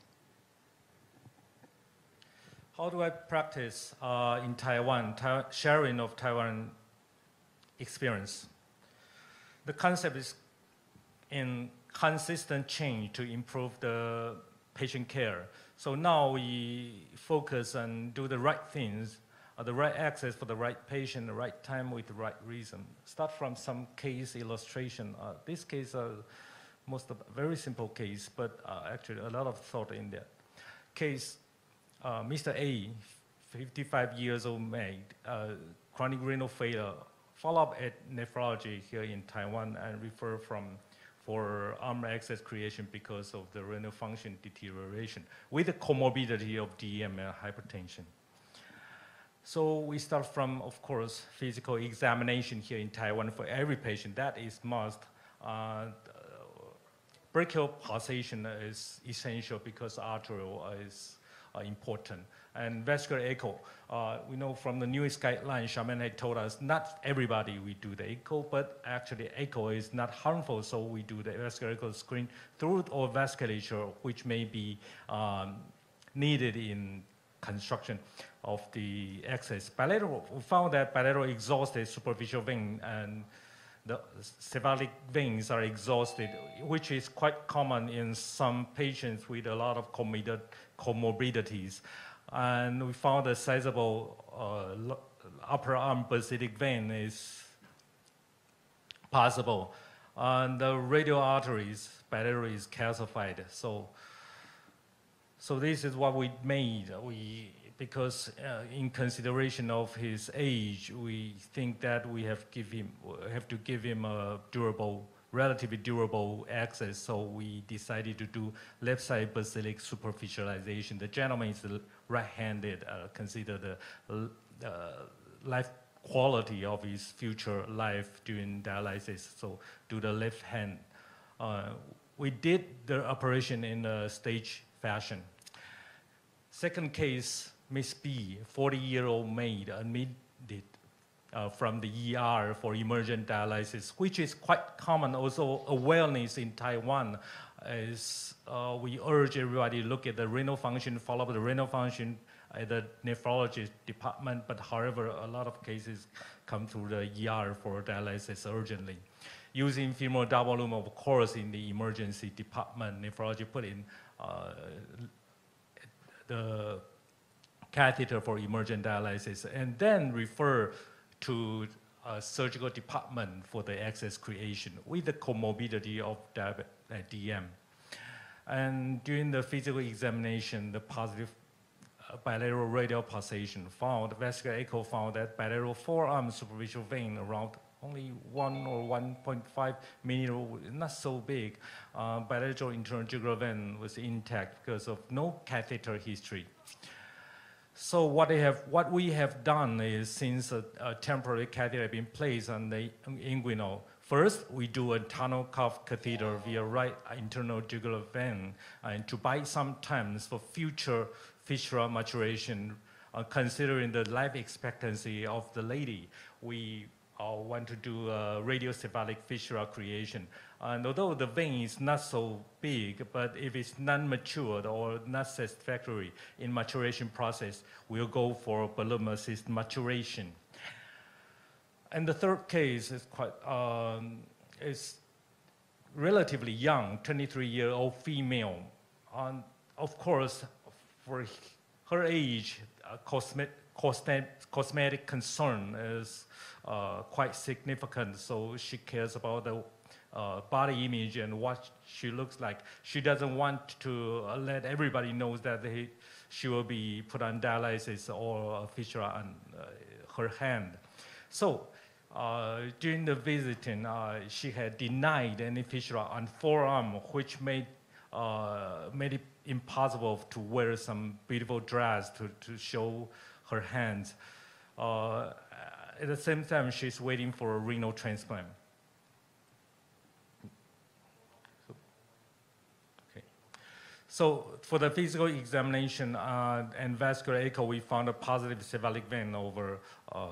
How do I practice uh, in Taiwan, ta sharing of Taiwan experience? The concept is in consistent change to improve the patient care. So now we focus and do the right things uh, the right access for the right patient, the right time with the right reason. Start from some case illustration. Uh, this case, uh, most of very simple case, but uh, actually a lot of thought in that case. Uh, Mr. A, 55 years old male, uh, chronic renal failure, follow up at nephrology here in Taiwan and refer from for arm access creation because of the renal function deterioration with the comorbidity of DM and hypertension. So we start from, of course, physical examination here in Taiwan for every patient. That is must. Uh, brachial pulsation is essential because arterial is important. And vascular echo, uh, we know from the newest guidelines, Charmaine had told us not everybody we do the echo, but actually echo is not harmful, so we do the vascular echo screen through or vasculature, which may be um, needed in construction of the access. Bilateral, we found that bilateral exhausted superficial vein and the cephalic veins are exhausted, which is quite common in some patients with a lot of comorbidities. And we found a sizable uh, upper arm basilic vein is possible. And the radial arteries, bilateral is calcified. So so this is what we made. We because uh, in consideration of his age, we think that we have give him have to give him a durable, relatively durable access. So we decided to do left side basilic superficialization. The gentleman is right-handed. Uh, consider the uh, life quality of his future life during dialysis. So do the left hand. Uh, we did the operation in a stage fashion. Second case, Miss B, 40-year-old maid admitted uh, from the ER for emergent dialysis, which is quite common also awareness in Taiwan is uh, we urge everybody to look at the renal function, follow up the renal function at the nephrology department, but however, a lot of cases come through the ER for dialysis urgently. Using femoral double of course, in the emergency department, nephrology put in uh, the catheter for emergent dialysis and then refer to a surgical department for the access creation with the comorbidity of DM. And during the physical examination, the positive uh, bilateral radial pulsation found, vascular echo found that bilateral forearm superficial vein around only 1 or 1.5 millimeter, not so big. Uh, bilateral internal jugular vein was intact because of no catheter history. So what, have, what we have done is since a, a temporary catheter has been placed on the inguinal, first we do a tunnel cuff catheter via right internal jugular vein and to buy some time for future fistula maturation, uh, considering the life expectancy of the lady, we uh, want to do a radiocephalic fissure creation. And although the vein is not so big, but if it's non-matured or not satisfactory in maturation process, we'll go for balloon assist maturation. And the third case is quite um, is relatively young, 23-year-old female. Um, of course, for her age, uh, cosmetic, cosmetic concern is uh, quite significant. So she cares about the uh, body image and what she looks like. She doesn't want to uh, let everybody know that they, she will be put on dialysis or a fissure on uh, her hand. So uh, during the visiting, uh, she had denied any fissure on forearm, which made, made it impossible to wear some beautiful dress to, to show her hands. Uh, at the same time, she's waiting for a renal transplant. So, okay. So for the physical examination uh, and vascular echo, we found a positive cephalic vein over uh,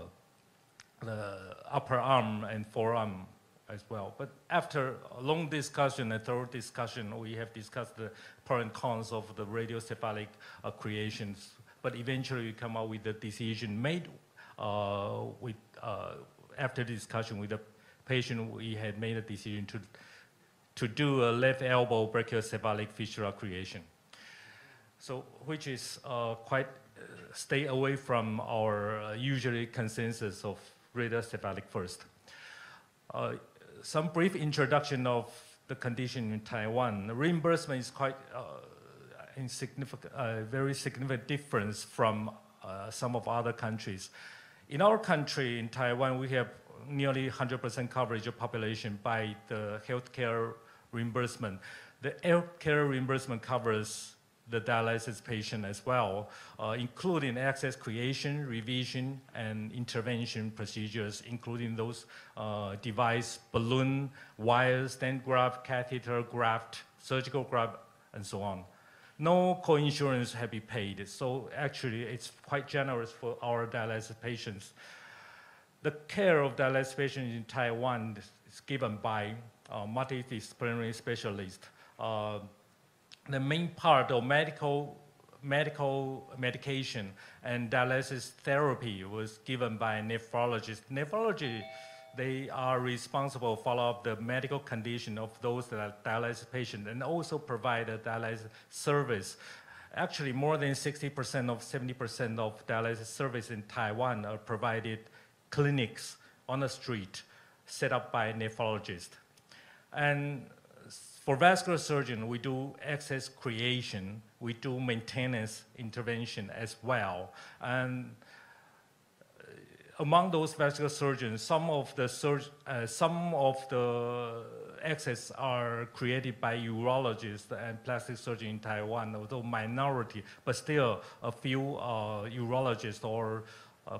the upper arm and forearm as well. But after a long discussion, a thorough discussion, we have discussed the pros and cons of the radiocephalic uh, creations. But eventually, we come out with the decision made uh, with, uh, after discussion with the patient. We had made a decision to to do a left elbow brachiocephalic fissure creation. So, which is uh, quite uh, stay away from our uh, usually consensus of radiocephalic first some brief introduction of the condition in Taiwan. The reimbursement is quite uh, insignificant, uh, very significant difference from uh, some of other countries. In our country, in Taiwan, we have nearly 100% coverage of population by the healthcare reimbursement. The healthcare reimbursement covers the dialysis patient as well, uh, including access creation, revision, and intervention procedures, including those uh, device, balloon, wire, stent graft, catheter graft, surgical graft, and so on. No co-insurance have been paid, so actually it's quite generous for our dialysis patients. The care of dialysis patients in Taiwan is given by multidisciplinary specialists. Uh, the main part of medical medical medication and dialysis therapy was given by nephrologists. Nephrology, they are responsible for follow up the medical condition of those dialysis patients and also provide a dialysis service. Actually, more than 60% of 70% of dialysis service in Taiwan are provided clinics on the street set up by nephrologists. And for vascular surgeon, we do access creation, we do maintenance intervention as well. And uh, among those vascular surgeons, some of the surg uh, some of the access are created by urologists and plastic surgeons in Taiwan, although minority, but still a few uh, urologists or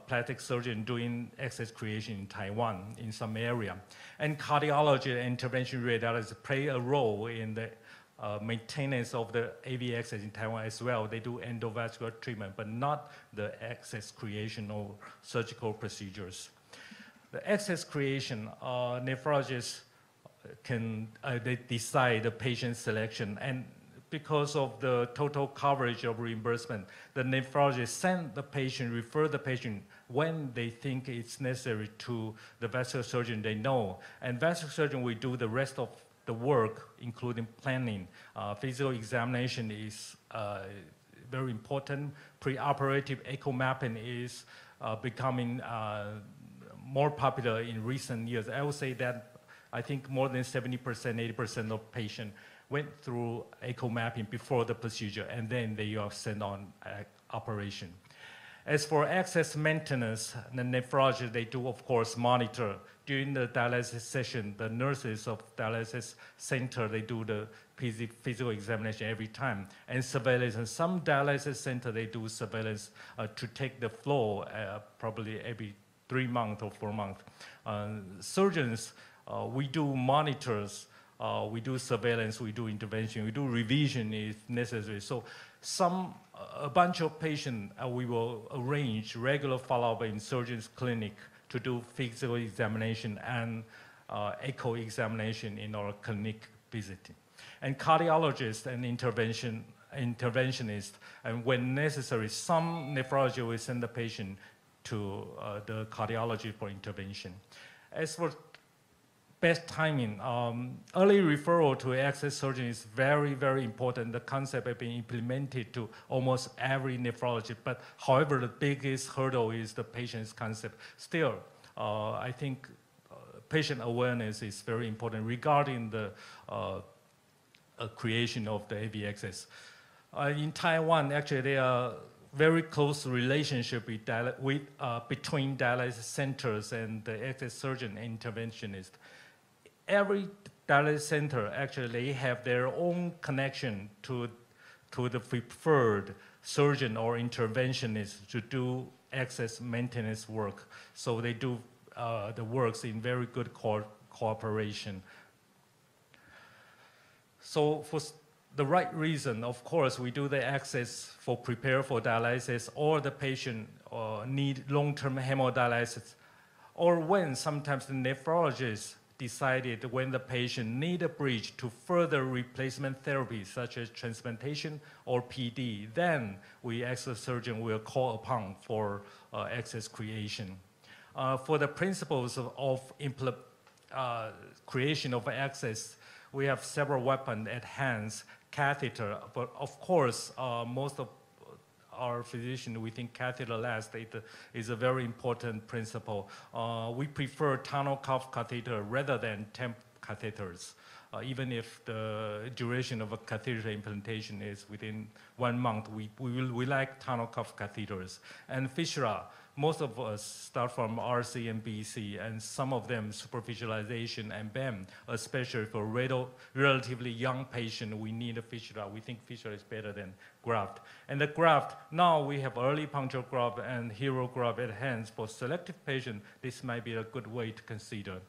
plastic surgeon doing access creation in Taiwan in some area. And cardiology intervention radiologists play a role in the uh, maintenance of the AV access in Taiwan as well. They do endovascular treatment, but not the access creation or surgical procedures. The access creation, uh, nephrologists can uh, they decide the patient selection and because of the total coverage of reimbursement, the nephrologist send the patient, refer the patient when they think it's necessary to the vascular surgeon they know. And vascular surgeon will do the rest of the work, including planning. Uh, physical examination is uh, very important. Preoperative echo mapping is uh, becoming uh, more popular in recent years. I would say that I think more than 70%, 80% of patients went through echo mapping before the procedure, and then they are sent on uh, operation. As for access maintenance, the nephrology, they do, of course, monitor. During the dialysis session, the nurses of dialysis center, they do the physical examination every time. And surveillance, and some dialysis center, they do surveillance uh, to take the flow uh, probably every three months or four months. Uh, surgeons, uh, we do monitors uh, we do surveillance, we do intervention, we do revision if necessary. So some, a bunch of patients, uh, we will arrange regular follow-up in surgeon's clinic to do physical examination and uh, echo examination in our clinic visiting. And cardiologists and intervention interventionists, and when necessary, some nephrology will send the patient to uh, the cardiology for intervention. As for best timing, um, early referral to access surgeon is very, very important. The concept has been implemented to almost every nephrology, but however, the biggest hurdle is the patient's concept. Still, uh, I think uh, patient awareness is very important regarding the uh, uh creation of the AV access. Uh, in Taiwan, actually, there are very close relationship with, with uh, between dialysis centers and the access surgeon interventionist. Every dialysis center actually have their own connection to, to the preferred surgeon or interventionist to do access maintenance work. So they do uh, the works in very good co cooperation. So for the right reason, of course, we do the access for prepare for dialysis or the patient uh, need long-term hemodialysis or when sometimes the nephrologist decided when the patient need a bridge to further replacement therapy such as transplantation or PD, then we as a surgeon will call upon for uh, access creation. Uh, for the principles of, of uh, creation of access, we have several weapons at hands catheter. But of course, uh, most of our physicians, we think catheter last is a very important principle. Uh, we prefer tunnel cuff catheter rather than TEMP catheters. Uh, even if the duration of a catheter implantation is within one month, we, we, will, we like tunnel cuff catheters. And fistula, most of us start from RC and BC, and some of them superficialization and BEM, especially for relatively young patient, we need a fistula. We think fistula is better than graft. And the graft, now we have early puncture graft and HeRO graft at hand. For selective patient, this might be a good way to consider.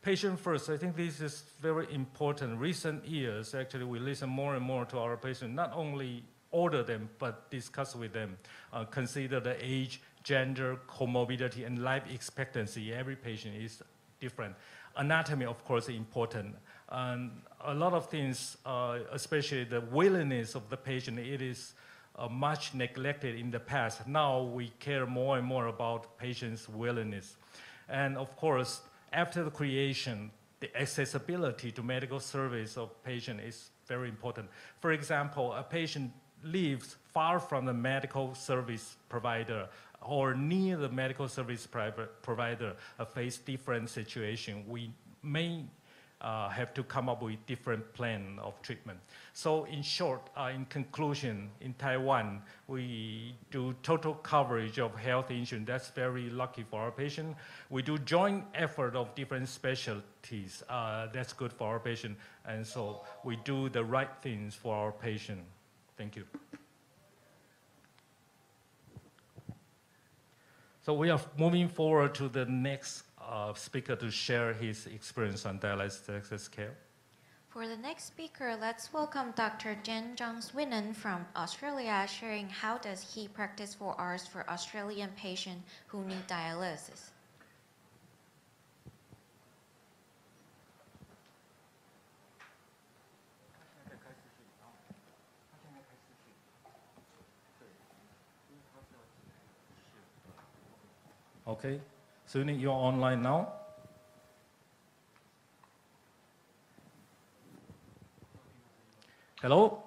Patient first, I think this is very important. Recent years, actually, we listen more and more to our patients, not only order them, but discuss with them, uh, consider the age, gender, comorbidity, and life expectancy. Every patient is different. Anatomy, of course, is important. A lot of things, uh, especially the willingness of the patient, it is uh, much neglected in the past. Now we care more and more about patient's willingness. And of course, after the creation, the accessibility to medical service of patient is very important. For example, a patient lives far from the medical service provider or near the medical service provider uh, face different situation, we may uh, have to come up with different plan of treatment. So in short, uh, in conclusion, in Taiwan, we do total coverage of health insurance. That's very lucky for our patient. We do joint effort of different specialties. Uh, that's good for our patient. And so we do the right things for our patient. Thank you. So we are moving forward to the next uh, speaker to share his experience on dialysis access care. For the next speaker, let's welcome Dr. Jen Jung Swinen from Australia, sharing how does he practice four R's for Australian patients who need dialysis. Okay, Suni, you're online now. Hello?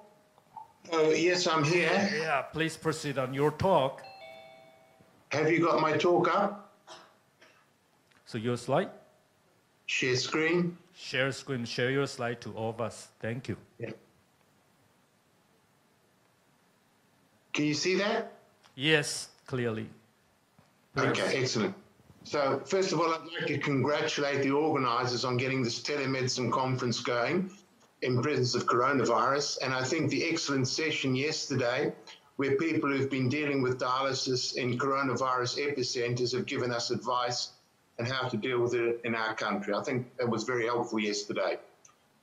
Oh, yes, I'm here. Yeah, please proceed on your talk. Have you got my talk up? So your slide? Share screen. Share screen, share your slide to all of us. Thank you. Yeah. Can you see that? Yes, clearly. Okay, excellent. So first of all, I'd like to congratulate the organisers on getting this telemedicine conference going in presence of coronavirus. And I think the excellent session yesterday, where people who've been dealing with dialysis in coronavirus epicenters have given us advice on how to deal with it in our country. I think that was very helpful yesterday.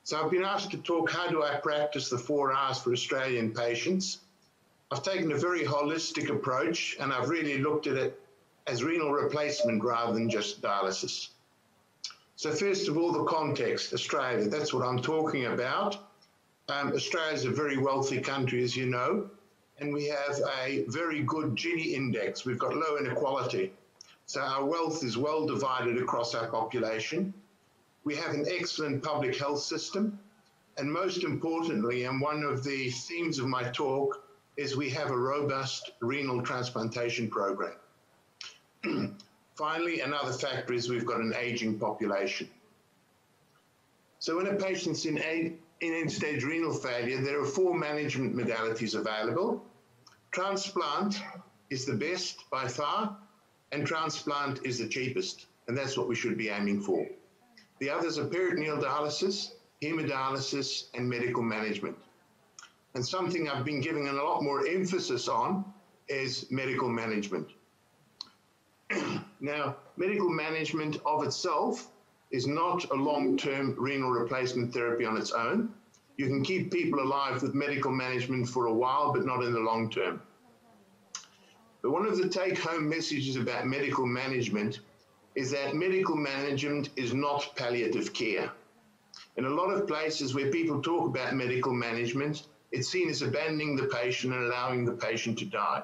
So I've been asked to talk, how do I practice the four R's for Australian patients? I've taken a very holistic approach and I've really looked at it as renal replacement rather than just dialysis. So first of all, the context, Australia, that's what I'm talking about. Um, Australia is a very wealthy country, as you know, and we have a very good Gini index. We've got low inequality. So our wealth is well divided across our population. We have an excellent public health system. And most importantly, and one of the themes of my talk, is we have a robust renal transplantation program. Finally, another factor is we've got an aging population. So when a patient's in, in end-stage renal failure, there are four management modalities available. Transplant is the best by far, and transplant is the cheapest, and that's what we should be aiming for. The others are peritoneal dialysis, hemodialysis, and medical management. And something I've been giving a lot more emphasis on is medical management. Now, medical management of itself is not a long-term renal replacement therapy on its own. You can keep people alive with medical management for a while, but not in the long term. But one of the take-home messages about medical management is that medical management is not palliative care. In a lot of places where people talk about medical management, it's seen as abandoning the patient and allowing the patient to die.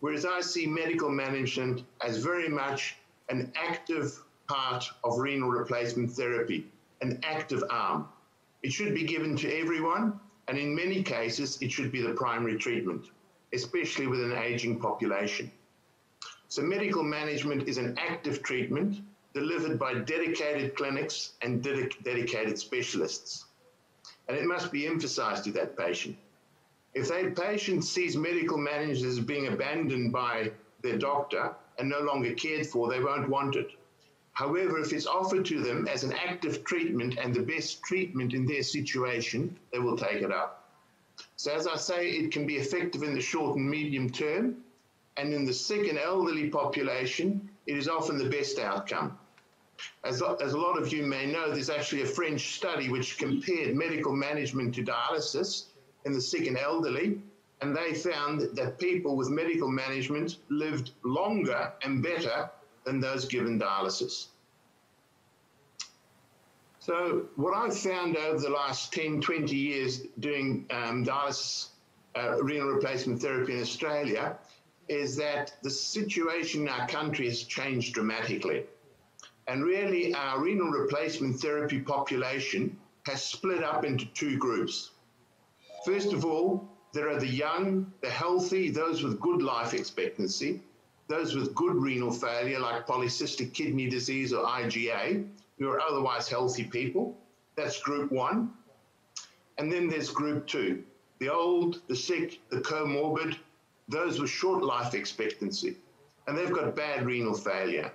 Whereas I see medical management as very much an active part of renal replacement therapy, an active arm. It should be given to everyone, and in many cases, it should be the primary treatment, especially with an aging population. So, medical management is an active treatment delivered by dedicated clinics and dedic- dedicated specialists. And it must be emphasized to that patient. If a patient sees medical management as being abandoned by their doctor and no longer cared for, they won't want it. However, if it's offered to them as an active treatment and the best treatment in their situation, they will take it up. So, as I say, it can be effective in the short and medium term, and in the sick and elderly population, it is often the best outcome. As, as a lot of you may know, there's actually a French study which compared medical management to dialysis in the sick and elderly, and they found that people with medical management lived longer and better than those given dialysis. So, what I've found over the last 10, 20 years doing um, dialysis uh, renal replacement therapy in Australia is that the situation in our country has changed dramatically. And really, our renal replacement therapy population has split up into two groups. First of all, there are the young, the healthy, those with good life expectancy, those with good renal failure, like polycystic kidney disease or IgA, who are otherwise healthy people. That's group one. And then there's group two the old, the sick, the comorbid, those with short life expectancy. And they've got bad renal failure,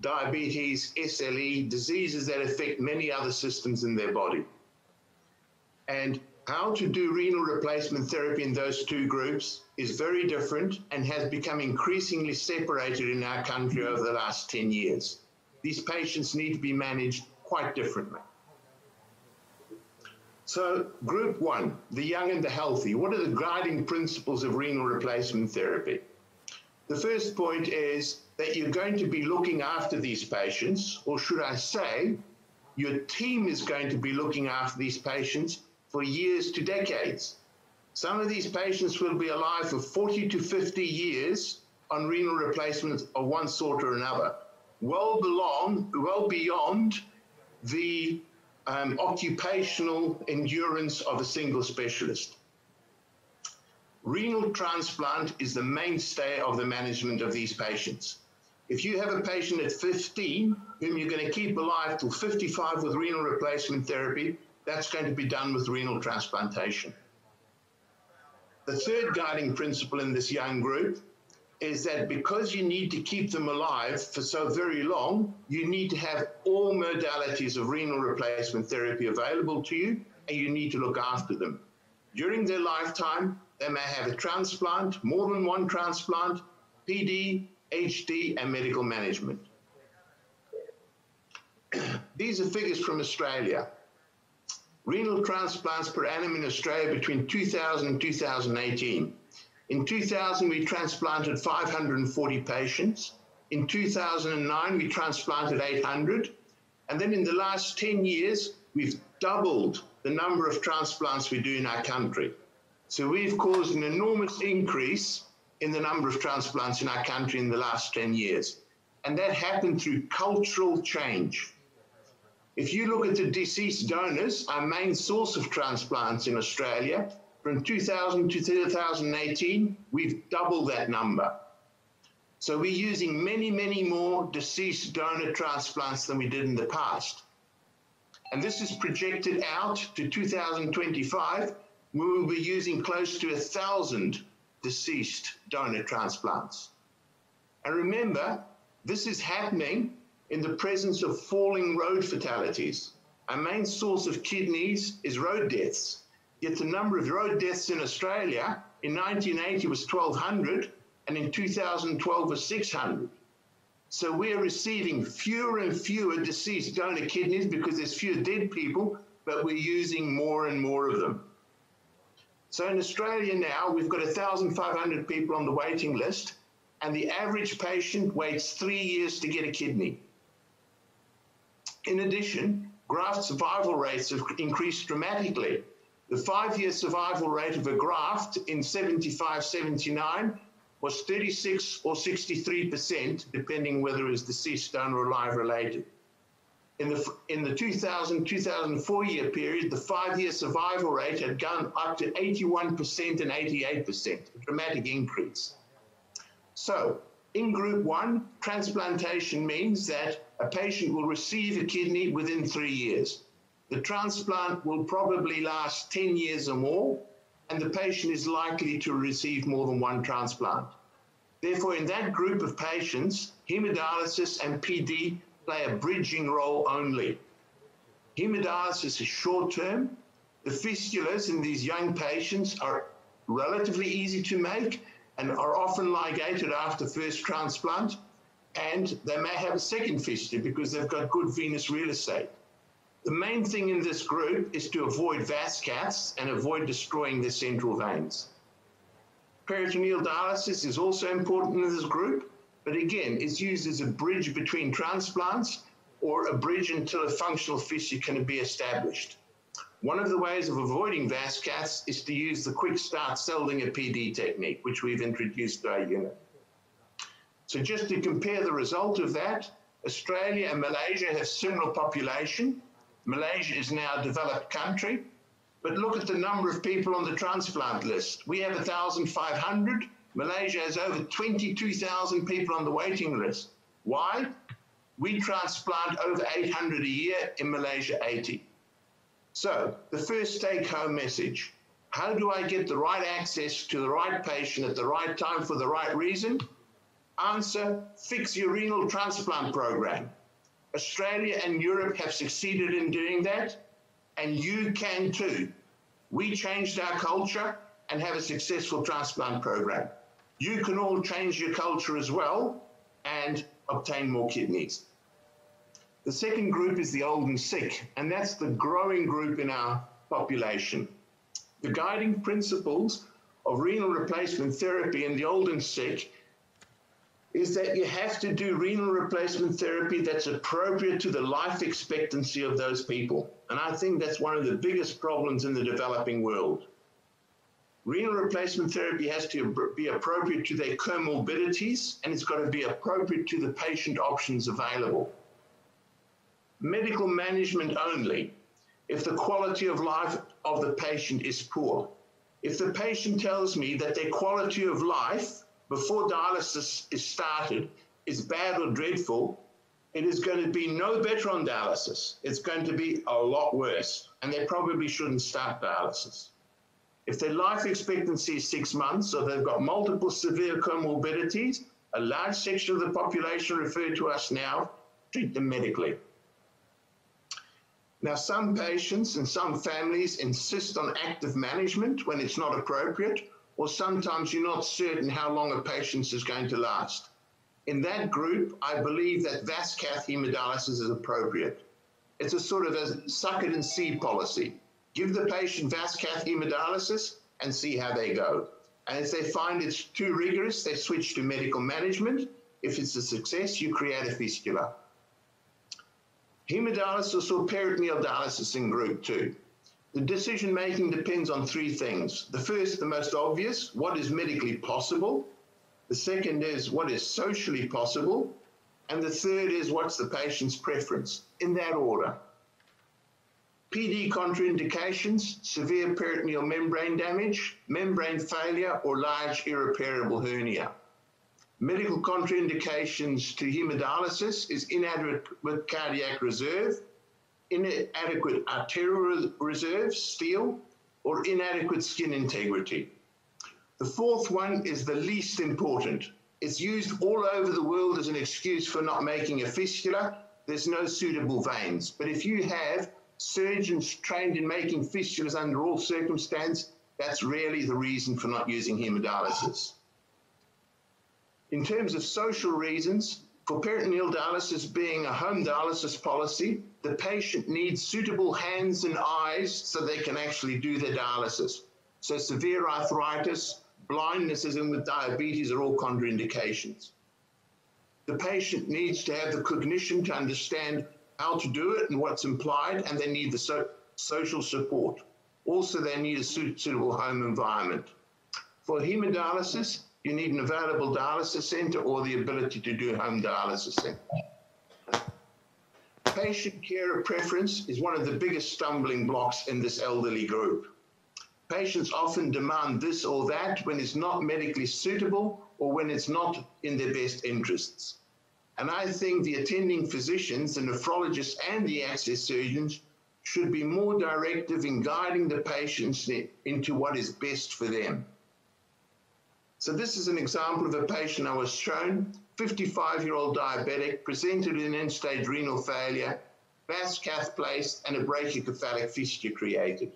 diabetes, SLE, diseases that affect many other systems in their body. And how to do renal replacement therapy in those two groups is very different and has become increasingly separated in our country over the last 10 years. These patients need to be managed quite differently. So, group one, the young and the healthy, what are the guiding principles of renal replacement therapy? The first point is that you're going to be looking after these patients, or should I say, your team is going to be looking after these patients for years to decades. Some of these patients will be alive for 40 to 50 years on renal replacement of one sort or another, well, belong, well beyond the um, occupational endurance of a single specialist. Renal transplant is the mainstay of the management of these patients. If you have a patient at 15 whom you're going to keep alive till 55 with renal replacement therapy, that's going to be done with renal transplantation. The third guiding principle in this young group is that because you need to keep them alive for so very long, you need to have all modalities of renal replacement therapy available to you, and you need to look after them. During their lifetime, they may have a transplant, more than one transplant, PD, HD, and medical management. These are figures from Australia renal transplants per annum in Australia between 2000 and 2018. In 2000, we transplanted 540 patients. In 2009, we transplanted 800. And then in the last 10 years, we've doubled the number of transplants we do in our country. So we've caused an enormous increase in the number of transplants in our country in the last 10 years. And that happened through cultural change. If you look at the deceased donors, our main source of transplants in Australia, from 2000 to 2018, we've doubled that number. So we're using many, many more deceased donor transplants than we did in the past. And this is projected out to 2025, we will be using close to a thousand deceased donor transplants. And remember, this is happening in the presence of falling road fatalities. Our main source of kidneys is road deaths. Yet the number of road deaths in Australia in 1980 was 1,200 and in 2012 was 600. So we're receiving fewer and fewer deceased donor kidneys because there's fewer dead people, but we're using more and more of them. So in Australia now, we've got 1,500 people on the waiting list, and the average patient waits three years to get a kidney. In addition, graft survival rates have increased dramatically. The five year survival rate of a graft in 75 79 was 36 or 63%, depending whether it was deceased, donor, or live related. In the, in the 2000 2004 year period, the five year survival rate had gone up to 81% and 88%, a dramatic increase. So, in group one, transplantation means that a patient will receive a kidney within three years. The transplant will probably last 10 years or more, and the patient is likely to receive more than one transplant. Therefore, in that group of patients, hemodialysis and PD play a bridging role only. Hemodialysis is short term. The fistulas in these young patients are relatively easy to make and are often ligated after first transplant. And they may have a second fistula because they've got good venous real estate. The main thing in this group is to avoid VAS caths and avoid destroying the central veins. Peritoneal dialysis is also important in this group, but again, it's used as a bridge between transplants or a bridge until a functional fistula can be established. One of the ways of avoiding VAS caths is to use the quick start Seldinger PD technique, which we've introduced to our unit. So just to compare the result of that, Australia and Malaysia have similar population, Malaysia is now a developed country. But look at the number of people on the transplant list. We have 1,500. Malaysia has over 22,000 people on the waiting list. Why? We transplant over 800 a year, in Malaysia 80. So the first take home message, how do I get the right access to the right patient at the right time for the right reason? Answer, fix your renal transplant program. Australia and Europe have succeeded in doing that, and you can too. We changed our culture and have a successful transplant program. You can all change your culture as well and obtain more kidneys. The second group is the old and sick, and that's the growing group in our population. The guiding principles of renal replacement therapy in the old and sick is that you have to do renal replacement therapy that's appropriate to the life expectancy of those people. And I think that's one of the biggest problems in the developing world. Renal replacement therapy has to be appropriate to their comorbidities and it's got to be appropriate to the patient options available. Medical management only if the quality of life of the patient is poor. If the patient tells me that their quality of life before dialysis is started is bad or dreadful, it is going to be no better on dialysis. It's going to be a lot worse, and they probably shouldn't start dialysis. If their life expectancy is six months or they've got multiple severe comorbidities, a large section of the population referred to us now treat them medically. Now, some patients and some families insist on active management when it's not appropriate, or sometimes you're not certain how long a patient is going to last. In that group, I believe that VASCATH hemodialysis is appropriate. It's a sort of a suck it and see policy. Give the patient VASCATH hemodialysis and see how they go. And if they find it's too rigorous, they switch to medical management. If it's a success, you create a fistula. Hemodialysis or peritoneal dialysis in group two. The decision making depends on three things. The first, the most obvious, what is medically possible? The second is what is socially possible? And the third is what's the patient's preference? In that order. PD contraindications, severe peritoneal membrane damage, membrane failure, or large irreparable hernia. Medical contraindications to hemodialysis is inadequate with cardiac reserve, inadequate arterial reserve, steal, or inadequate skin integrity. The fourth one is the least important. It's used all over the world as an excuse for not making a fistula. There's no suitable veins. But if you have surgeons trained in making fistulas under all circumstances, that's really the reason for not using hemodialysis. In terms of social reasons, for peritoneal dialysis being a home dialysis policy, the patient needs suitable hands and eyes so they can actually do their dialysis. So severe arthritis, blindness as in with diabetes are all contraindications. The patient needs to have the cognition to understand how to do it and what's implied, and they need the so- social support. Also, they need a suitable home environment. For hemodialysis, you need an available dialysis center or the ability to do home dialysis. centre. Patient care of preference is one of the biggest stumbling blocks in this elderly group. Patients often demand this or that when it's not medically suitable or when it's not in their best interests. And I think the attending physicians, the nephrologists, and the access surgeons should be more directive in guiding the patients into what is best for them. So this is an example of a patient I was shown, 55-year-old diabetic, presented with end-stage renal failure, VAS cath placed, and a brachiocephalic fistula created.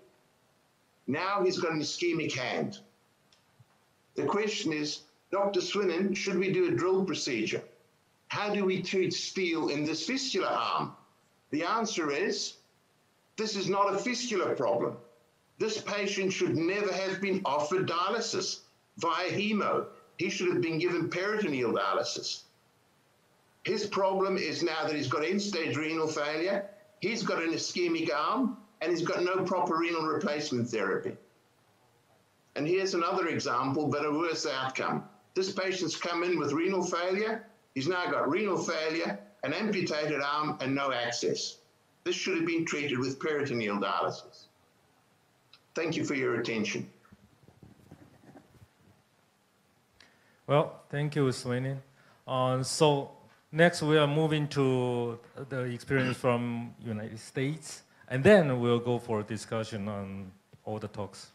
Now he's got an ischemic hand. The question is, Dr. Swinnen, should we do a DRIL procedure? How do we treat steal in this fistula arm? The answer is this is not a fistula problem. This patient should never have been offered dialysis via hemo. He should have been given peritoneal dialysis. His problem is now that he's got end stage renal failure, he's got an ischemic arm, and he's got no proper renal replacement therapy. And here's another example, but a worse outcome. This patient's come in with renal failure. He's now got renal failure, an amputated arm, and no access. This should have been treated with peritoneal dialysis. Thank you for your attention. Well, thank you, Sweeney. Uh, so next we are moving to the experience from United States, and then we'll go for a discussion on all the talks.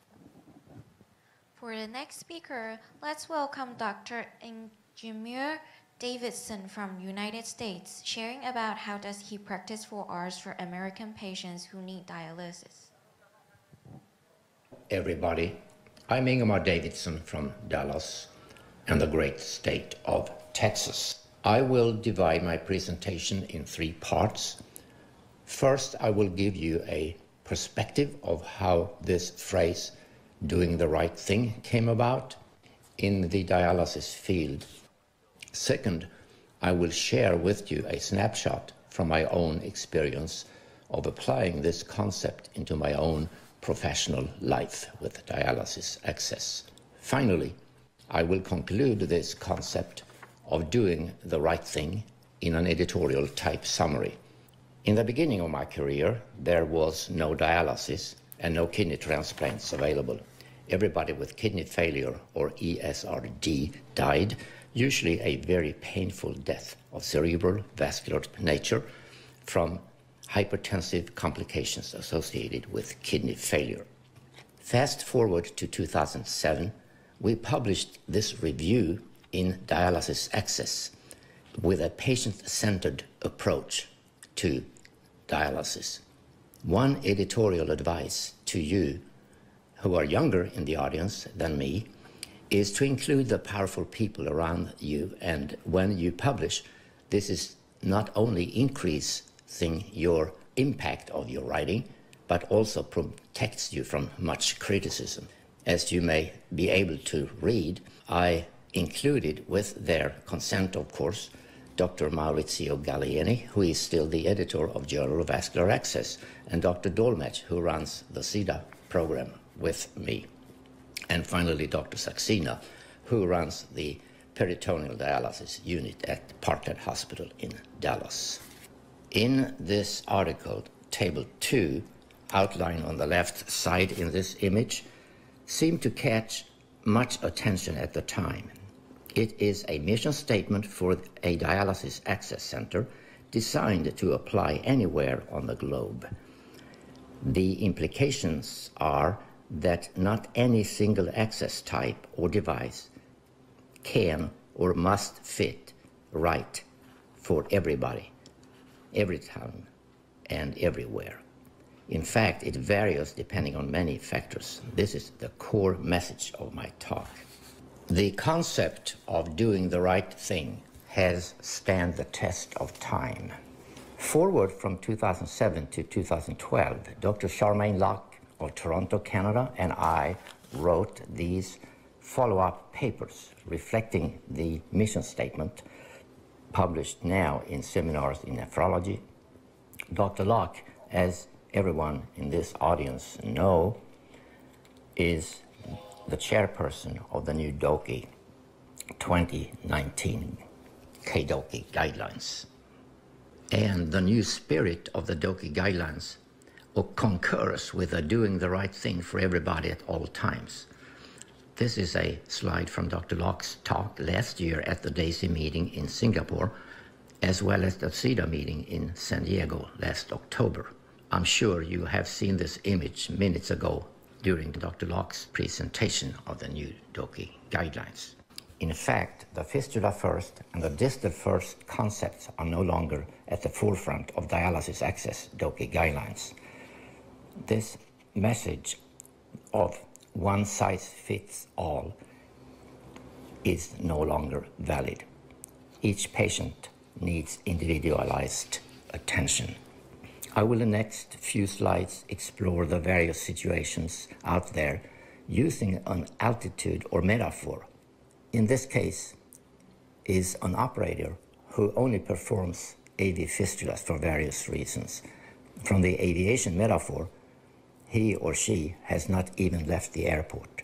For the next speaker, let's welcome Dr. Ingemar Davidson from United States, sharing about how does he practice for hours for American patients who need dialysis. Everybody, I'm Ingemar Davidson from Dallas and the great state of Texas. I will divide my presentation in three parts. First, I will give you a perspective of how this phrase, doing the right thing, came about in the dialysis field. Second, I will share with you a snapshot from my own experience of applying this concept into my own professional life with dialysis access. Finally, I will conclude this concept of doing the right thing in an editorial type summary. In the beginning of my career, there was no dialysis and no kidney transplants available. Everybody with kidney failure or ESRD died, usually a very painful death of cerebral vascular nature from hypertensive complications associated with kidney failure. Fast forward to 2007, we published this review in Dialysis Access with a patient centered approach to dialysis. One editorial advice to you who are younger in the audience than me is to include the powerful people around you. And when you publish, this is not only increasing your impact of your writing, but also protects you from much criticism. As you may be able to read, I included, with their consent, of course, Dr. Maurizio Gallieni, who is still the editor of Journal of Vascular Access, and Dr. Dolmatch, who runs the CiDA program with me. And finally, Dr. Saxena, who runs the peritoneal dialysis unit at Parkland Hospital in Dallas. In this article, Table 2, outlined on the left side in this image, seemed to catch much attention at the time. It is a mission statement for a dialysis access center designed to apply anywhere on the globe. The implications are that not any single access type or device can or must fit right for everybody, every time, and everywhere. In fact, it varies depending on many factors. This is the core message of my talk. The concept of doing the right thing has stand the test of time. Forward from 2007 to 2012, Dr. Charmaine Lok of Toronto, Canada, and I wrote these follow up papers reflecting the mission statement published now in seminars in nephrology. Dr. Lok, as everyone in this audience know, is the chairperson of the new DOQI 2019 KDOQI guidelines. And the new spirit of the DOQI guidelines concurs with the doing the right thing for everybody at all times. This is a slide from Dr. Lok's talk last year at the DASy meeting in Singapore, as well as the CiDA meeting in San Diego last October. I'm sure you have seen this image minutes ago during Dr. Lok's presentation of the new DOQI guidelines. In fact, the fistula first and the distal first concepts are no longer at the forefront of dialysis access DOQI guidelines. This message of one size fits all is no longer valid. Each patient needs individualized attention. I will in the next few slides explore the various situations out there using an altitude or metaphor. In this case, is an operator who only performs AV fistulas for various reasons. From the aviation metaphor, he or she has not even left the airport.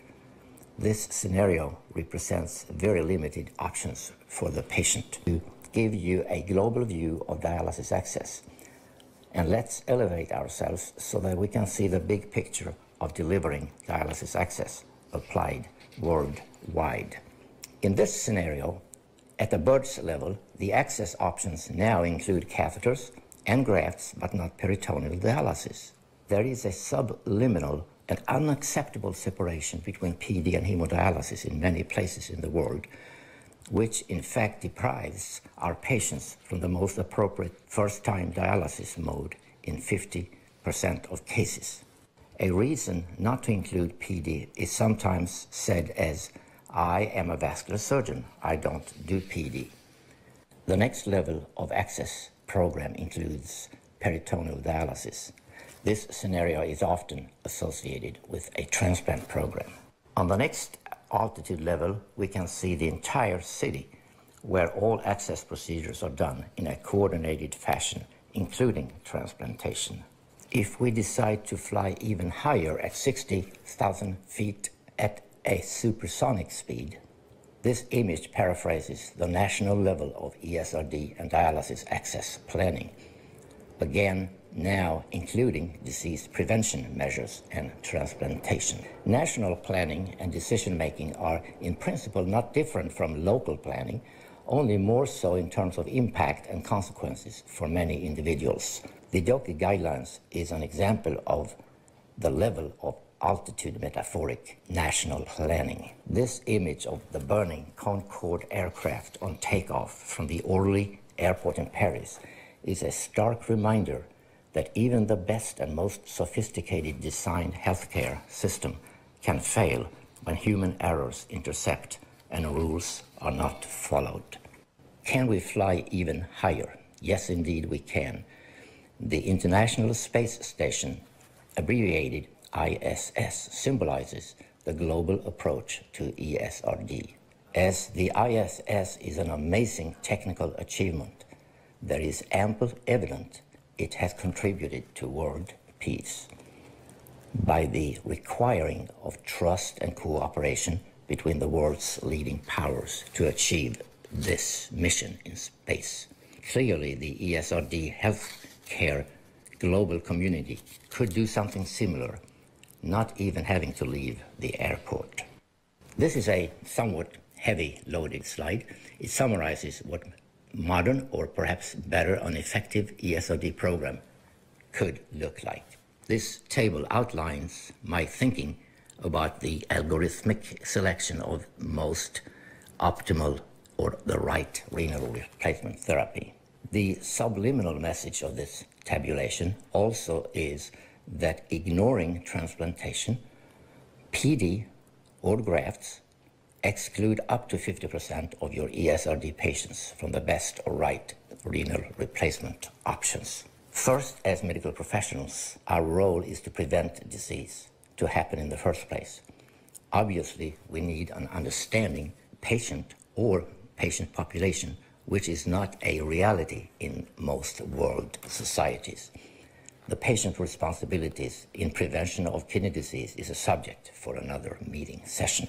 This scenario represents very limited options for the patient. To give you a global view of dialysis access, and let's elevate ourselves so that we can see the big picture of delivering dialysis access applied worldwide. In this scenario, at the bird's level, the access options now include catheters and grafts, but not peritoneal dialysis there is a subliminal and unacceptable separation between PD and hemodialysis in many places in the world, which in fact deprives our patients from the most appropriate first time dialysis mode in 50% of cases. A reason not to include PD is sometimes said as, I am a vascular surgeon, I don't do PD. The next level of access program includes peritoneal dialysis. This scenario is often associated with a transplant program. On the next altitude level, we can see the entire city where all access procedures are done in a coordinated fashion, including transplantation. If we decide to fly even higher at 60,000 feet at a supersonic speed, this image paraphrases the national level of ESRD and dialysis access planning. Again, now including disease prevention measures and transplantation. National planning and decision making are, in principle, not different from local planning, only more so in terms of impact and consequences for many individuals. The DOQI guidelines is an example of the level of altitude metaphoric national planning. This image of the burning Concorde aircraft on takeoff from the Orly airport in Paris is a stark reminder that even the best and most sophisticated designed healthcare system can fail when human errors intercept and rules are not followed. Can we fly even higher? Yes, indeed, we can. The International Space Station, abbreviated ISS, symbolizes the global approach to ESRD. As the ISS is an amazing technical achievement, there is ample evidence it has contributed to world peace by the requiring of trust and cooperation between the world's leading powers to achieve this mission in space. Clearly, the ESRD healthcare global community could do something similar, not even having to leave the airport. This is a somewhat heavy loaded slide. It summarizes what modern or perhaps better an effective ESRD program could look like. This table outlines my thinking about the algorithmic selection of most optimal or the right renal replacement therapy. The subliminal message of this tabulation also is that ignoring transplantation, PD or grafts exclude up to 50% of your ESRD patients from the best or right renal replacement options. First, as medical professionals, our role is to prevent disease to happen in the first place. Obviously, we need an understanding patient or patient population, which is not a reality in most world societies. The patient responsibilities in prevention of kidney disease is a subject for another meeting session.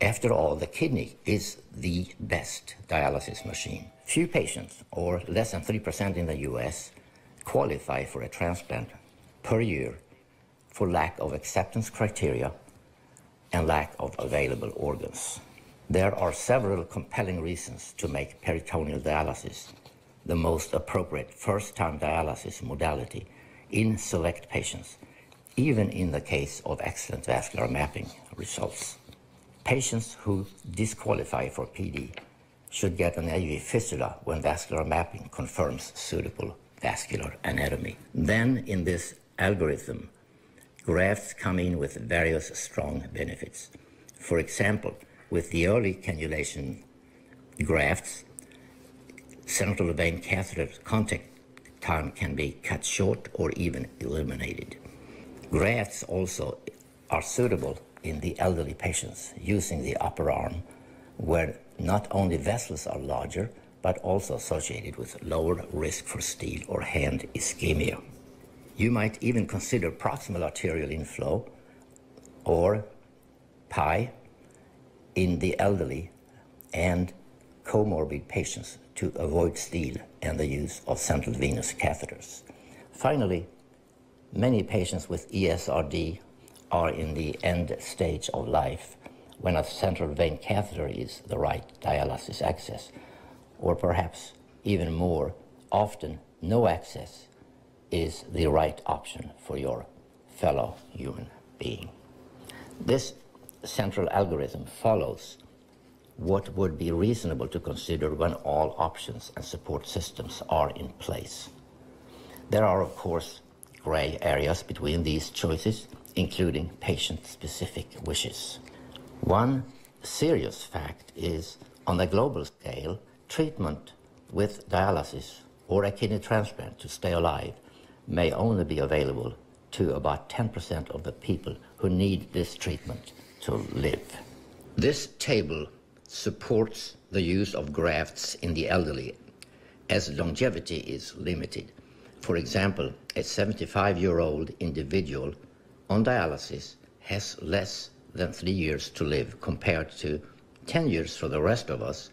After all, the kidney is the best dialysis machine. Few patients, or less than 3% in the US, qualify for a transplant per year for lack of acceptance criteria and lack of available organs. There are several compelling reasons to make peritoneal dialysis the most appropriate first-time dialysis modality in select patients, even in the case of excellent vascular mapping results. Patients who disqualify for PD should get an AV fistula when vascular mapping confirms suitable vascular anatomy. Then, in this algorithm, grafts come in with various strong benefits. For example, with the early cannulation grafts, central vein catheter contact time can be cut short or even eliminated. Grafts also are suitable in the elderly patients using the upper arm, where not only vessels are larger, but also associated with lower risk for steal or hand ischemia. You might even consider proximal arterial inflow or PI in the elderly and comorbid patients to avoid steal and the use of central venous catheters. Finally, many patients with ESRD are in the end stage of life when a central vein catheter is the right dialysis access or perhaps even more often, no access is the right option for your fellow human being. This central algorithm follows what would be reasonable to consider when all options and support systems are in place. There are, of course, gray areas between these choices, including patient specific wishes. One serious fact is on the global scale, treatment with dialysis or a kidney transplant to stay alive may only be available to about 10% of the people who need this treatment to live. This table supports the use of grafts in the elderly as longevity is limited. For example, a 75 year old individual on dialysis has less than three years to live compared to 10 years for the rest of us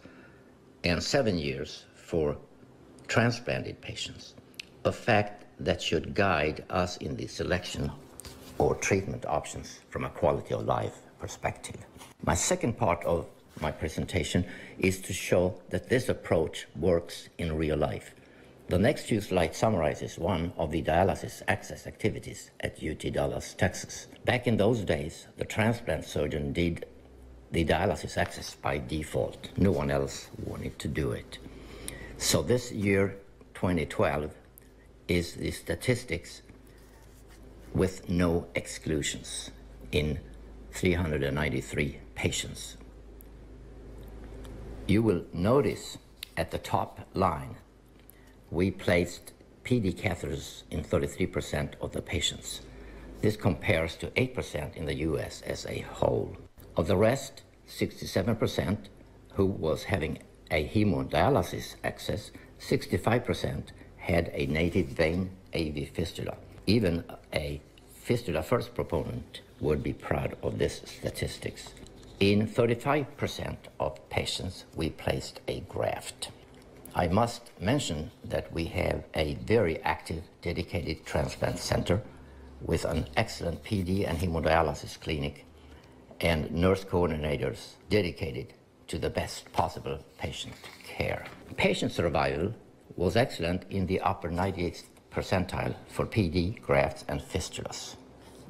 and seven years for transplanted patients, a fact that should guide us in the selection or treatment options from a quality of life perspective. My second part of my presentation is to show that this approach works in real life. The next few slides summarizes one of the dialysis access activities at UT Dallas, Texas. Back in those days, the transplant surgeon did the dialysis access by default. No one else wanted to do it. So this year, 2012, is the statistics with no exclusions in 393 patients. You will notice at the top line, we placed PD catheters in 33% of the patients. This compares to 8% in the US as a whole. Of the rest, 67% who was having a hemodialysis access, 65% had a native vein AV fistula. Even a fistula first proponent would be proud of this statistics. In 35% of patients, we placed a graft. I must mention that we have a very active, dedicated transplant center with an excellent PD and hemodialysis clinic and nurse coordinators dedicated to the best possible patient care. Patient survival was excellent in the upper 98th percentile for PD, grafts, and fistulas.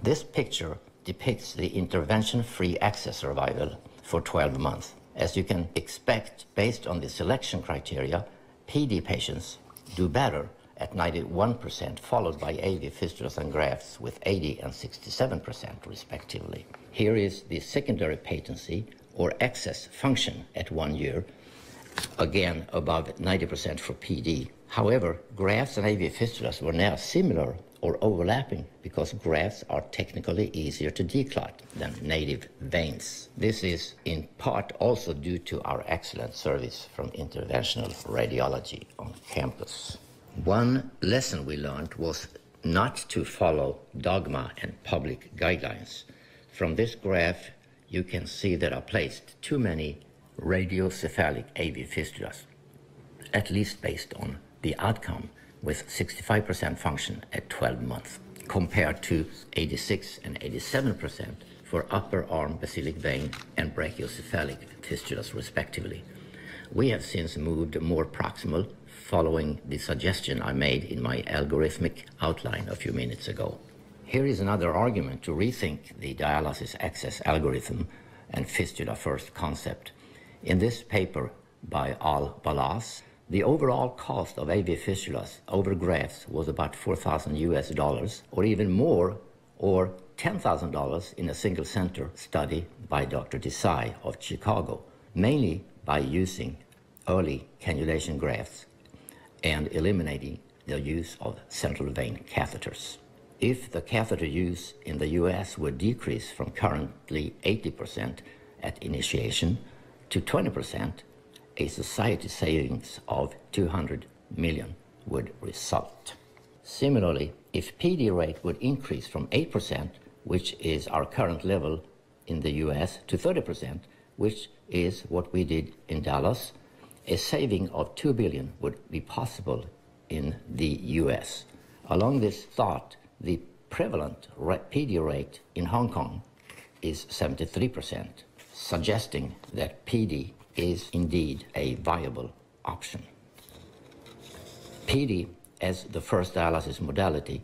This picture depicts the intervention-free access survival for 12 months. As you can expect, based on the selection criteria, PD patients do better at 91%, followed by AV fistulas and grafts with 80 and 67% respectively. Here is the secondary patency or excess function at one year, again above 90% for PD. However, grafts and AV fistulas were now similar or overlapping because grafts are technically easier to declot than native veins. This is in part also due to our excellent service from interventional radiology on campus. One lesson we learned was not to follow dogma and public guidelines. From this graph, you can see there are placed too many radiocephalic AV fistulas, at least based on the outcome with 65% function at 12 months, compared to 86 and 87% for upper arm basilic vein and brachiocephalic fistulas, respectively. We have since moved more proximal following the suggestion I made in my algorithmic outline a few minutes ago. Here is another argument to rethink the dialysis access algorithm and fistula first concept. In this paper by Al Balas, the overall cost of AV fistulas over grafts was about 4,000 US dollars, or even more, or $10,000 in a single center study by Dr. Desai of Chicago, mainly by using early cannulation grafts and eliminating the use of central vein catheters. If the catheter use in the US would decrease from currently 80% at initiation to 20%, a society savings of 200 million would result. Similarly, if PD rate would increase from 8%, which is our current level in the US, to 30%, which is what we did in Dallas, a saving of 2 billion would be possible in the US. Along this thought, the prevalent PD rate in Hong Kong is 73%, suggesting that PD is indeed a viable option. PD as the first dialysis modality,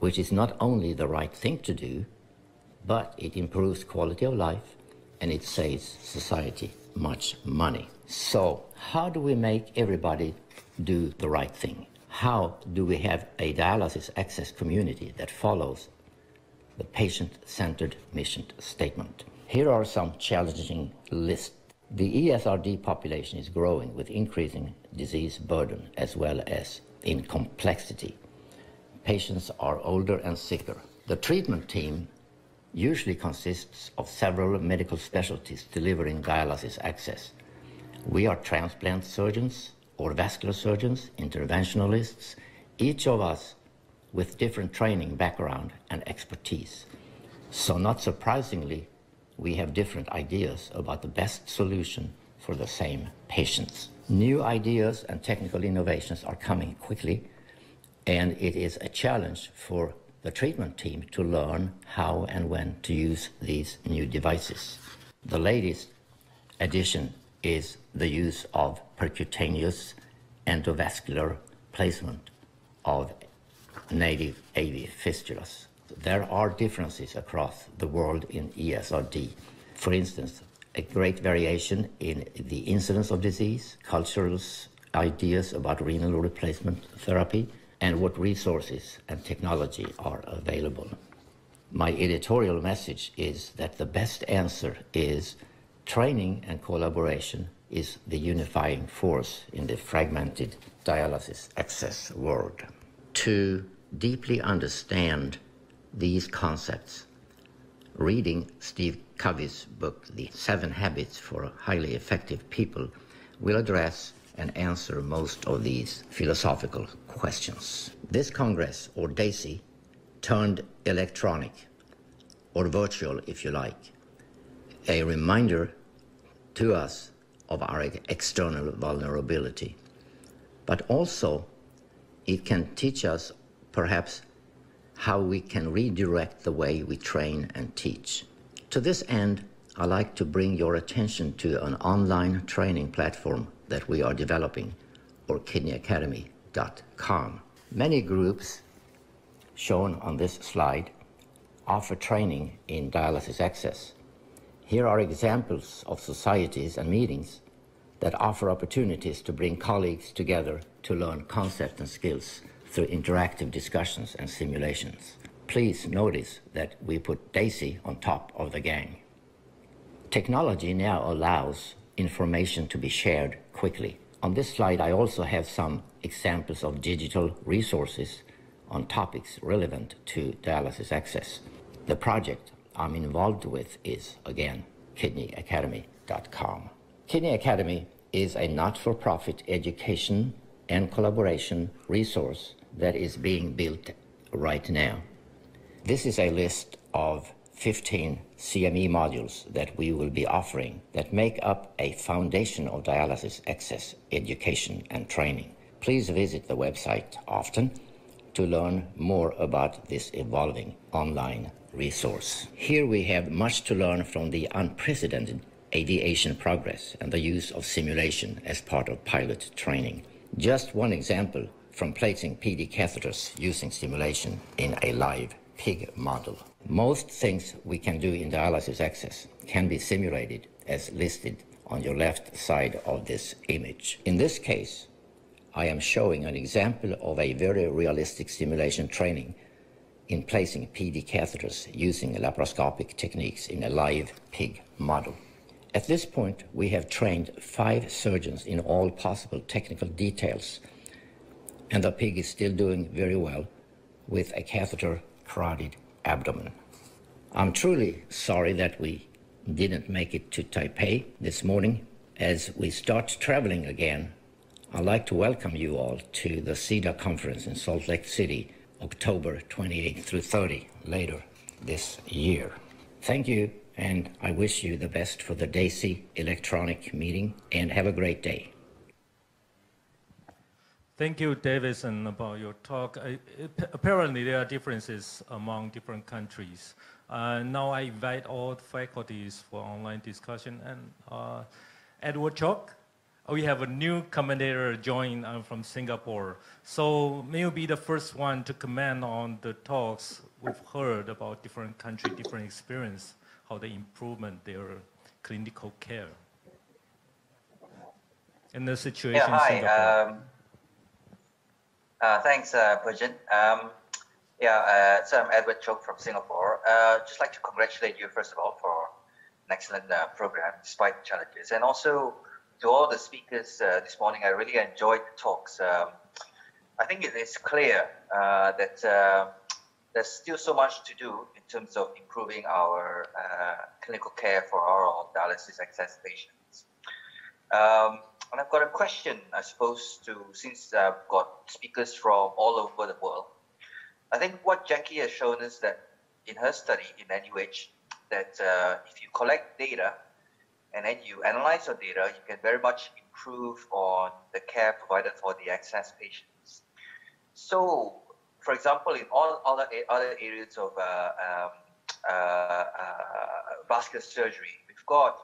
which is not only the right thing to do, but it improves quality of life and it saves society much money. So, how do we make everybody do the right thing? How do we have a dialysis access community that follows the patient centered mission statement? Here are some challenging lists the ESRD population is growing with increasing disease burden as well as in complexity. Patients are older and sicker. The treatment team usually consists of several medical specialties delivering dialysis access. We are transplant surgeons or vascular surgeons, interventionalists, each of us with different training background and expertise. So not surprisingly, we have different ideas about the best solution for the same patients. New ideas and technical innovations are coming quickly, and it is a challenge for the treatment team to learn how and when to use these new devices. The latest addition is the use of percutaneous endovascular placement of native AV fistulas there are differences across the world in ESRD. For instance, a great variation in the incidence of disease, cultural ideas about renal replacement therapy, and what resources and technology are available. My editorial message is that the best answer is training and collaboration is the unifying force in the fragmented dialysis access world. To deeply understand these concepts. Reading Steve Covey's book, The Seven Habits for Highly Effective People, will address and answer most of these philosophical questions. This Congress, or DASy, turned electronic, or virtual if you like, a reminder to us of our external vulnerability. But also, it can teach us perhaps how we can redirect the way we train and teach. To this end, I'd like to bring your attention to an online training platform that we are developing, or kidneyacademy.com. Many groups shown on this slide offer training in dialysis access. Here are examples of societies and meetings that offer opportunities to bring colleagues together to learn concepts and skills through interactive discussions and simulations. Please notice that we put DASy on top of the gang. Technology now allows information to be shared quickly. On this slide, I also have some examples of digital resources on topics relevant to dialysis access. The project I'm involved with is, again, kidneyacademy.com. Kidney Academy is a not-for-profit education and collaboration resource that is being built right now. This is a list of 15 CME modules that we will be offering that make up a foundation of dialysis access education and training. Please visit the website often to learn more about this evolving online resource. Here we have much to learn from the unprecedented aviation progress and the use of simulation as part of pilot training. Just one example from placing PD catheters using simulation in a live pig model. Most things we can do in dialysis access can be simulated as listed on your left side of this image. In this case, I am showing an example of a very realistic simulation training in placing PD catheters using laparoscopic techniques in a live pig model. At this point, we have trained five surgeons in all possible technical details, and the pig is still doing very well with a catheter carotid abdomen. I'm truly sorry that we didn't make it to Taipei this morning. As we start traveling again, I'd like to welcome you all to the CiDA conference in Salt Lake City, October 28 through 30, later this year. Thank you, and I wish you the best for the DASy electronic meeting, and have a great day. Thank you, Davidson, about your talk. I, it, apparently, there are differences among different countries. Uh, now I invite all faculties for online discussion. And uh, Edward Choke, we have a new commentator join uh, from Singapore. So may you be the first one to comment on the talks we've heard about different country, different experience, how they improvement their clinical care. In the situation yeah, hi, in Singapore. Um, uh, thanks, uh. Um, yeah, uh, so I'm Edward Choke from Singapore. Uh, just like to congratulate you, first of all, for an excellent uh, program despite the challenges. And also to all the speakers uh, this morning, I really enjoyed the talks. Um, I think it is clear uh, that uh, there's still so much to do in terms of improving our clinical care for our dialysis access patients. Um, and I've got a question, I suppose, to since I've got speakers from all over the world. I think what Jackie has shown us that in her study in NUH, that uh, if you collect data and then you analyze your data, you can very much improve on the care provided for the access patients. So, for example, in all other other areas of uh, um, uh, uh vascular surgery, we've got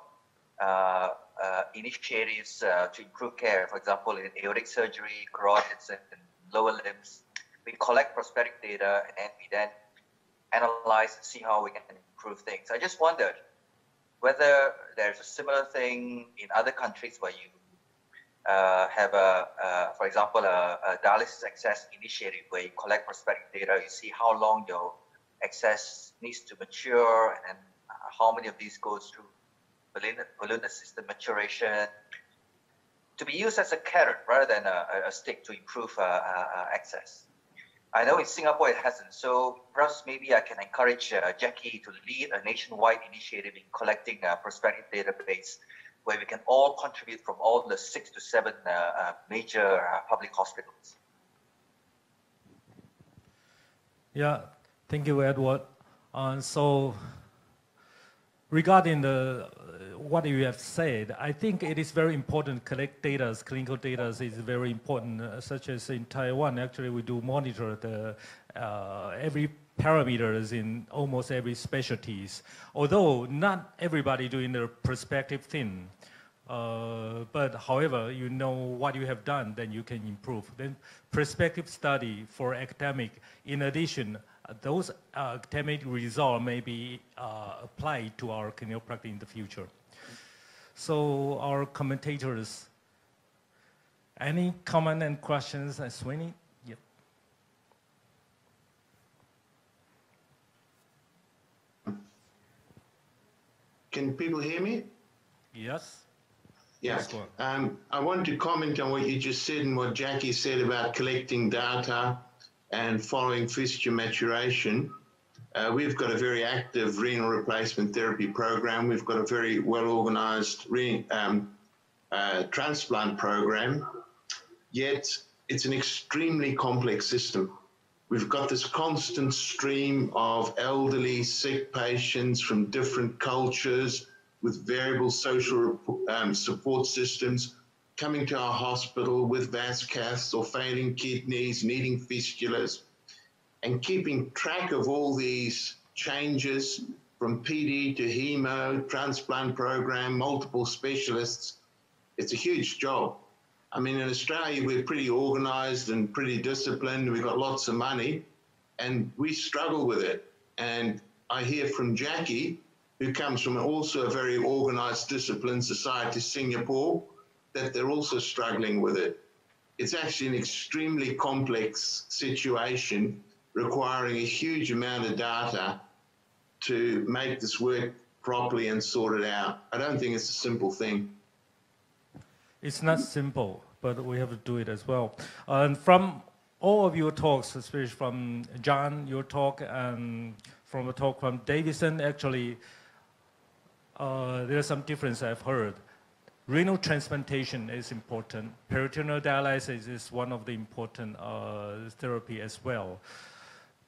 initiatives uh, to improve care. For example, in aortic surgery, carotids, and lower limbs, we collect prospective data and we then analyze and see how we can improve things. I just wondered whether there's a similar thing in other countries where you uh, have a, uh, for example, a, a, dialysis access initiative where you collect prospective data, you see how long your access needs to mature, and how many of these goes through balloon, assisted maturation to be used as a carrot rather than a, a stick to improve uh, uh, access. I know in Singapore it hasn't. So perhaps maybe I can encourage uh, Jackie to lead a nationwide initiative in collecting a prospective database where we can all contribute from all the six to seven uh, uh, major uh, public hospitals. Yeah, thank you, Edward. Uh, so regarding the what you have said, I think it is very important collect data, clinical data is very important, uh, such as in Taiwan, actually we do monitor the uh, every parameters in almost every specialties. Although not everybody doing the prospective thing, uh, but however, you know what you have done, then you can improve. Then prospective study for academic, in addition, those uh, academic results may be uh, applied to our clinical practice in the future. So our commentators, any comment and questions, uh, Swinnen? Yep. Can people hear me? Yes. Yeah. Um, I want to comment on what you just said and what Jackie said about collecting data and following fistula maturation. Uh, we've got a very active renal replacement therapy program. We've got a very well organized um, uh, transplant program, yet it's an extremely complex system. We've got this constant stream of elderly, sick patients from different cultures with variable social um, support systems coming to our hospital with vas caths or failing kidneys, needing fistulas and keeping track of all these changes from PD to hemo, transplant program, multiple specialists, it's a huge job. I mean, in Australia, we're pretty organized and pretty disciplined. We've got lots of money and we struggle with it. And I hear from Jackie, who comes from also a very organized, disciplined society, Singapore, that they're also struggling with it. It's actually an extremely complex situation requiring a huge amount of data to make this work properly and sort it out. I don't think it's a simple thing. It's not simple, but we have to do it as well. And from all of your talks, especially from John, your talk, and from the talk from Davidson, actually, uh, there's some difference I've heard. Renal transplantation is important. Peritoneal dialysis is one of the important uh, therapy as well.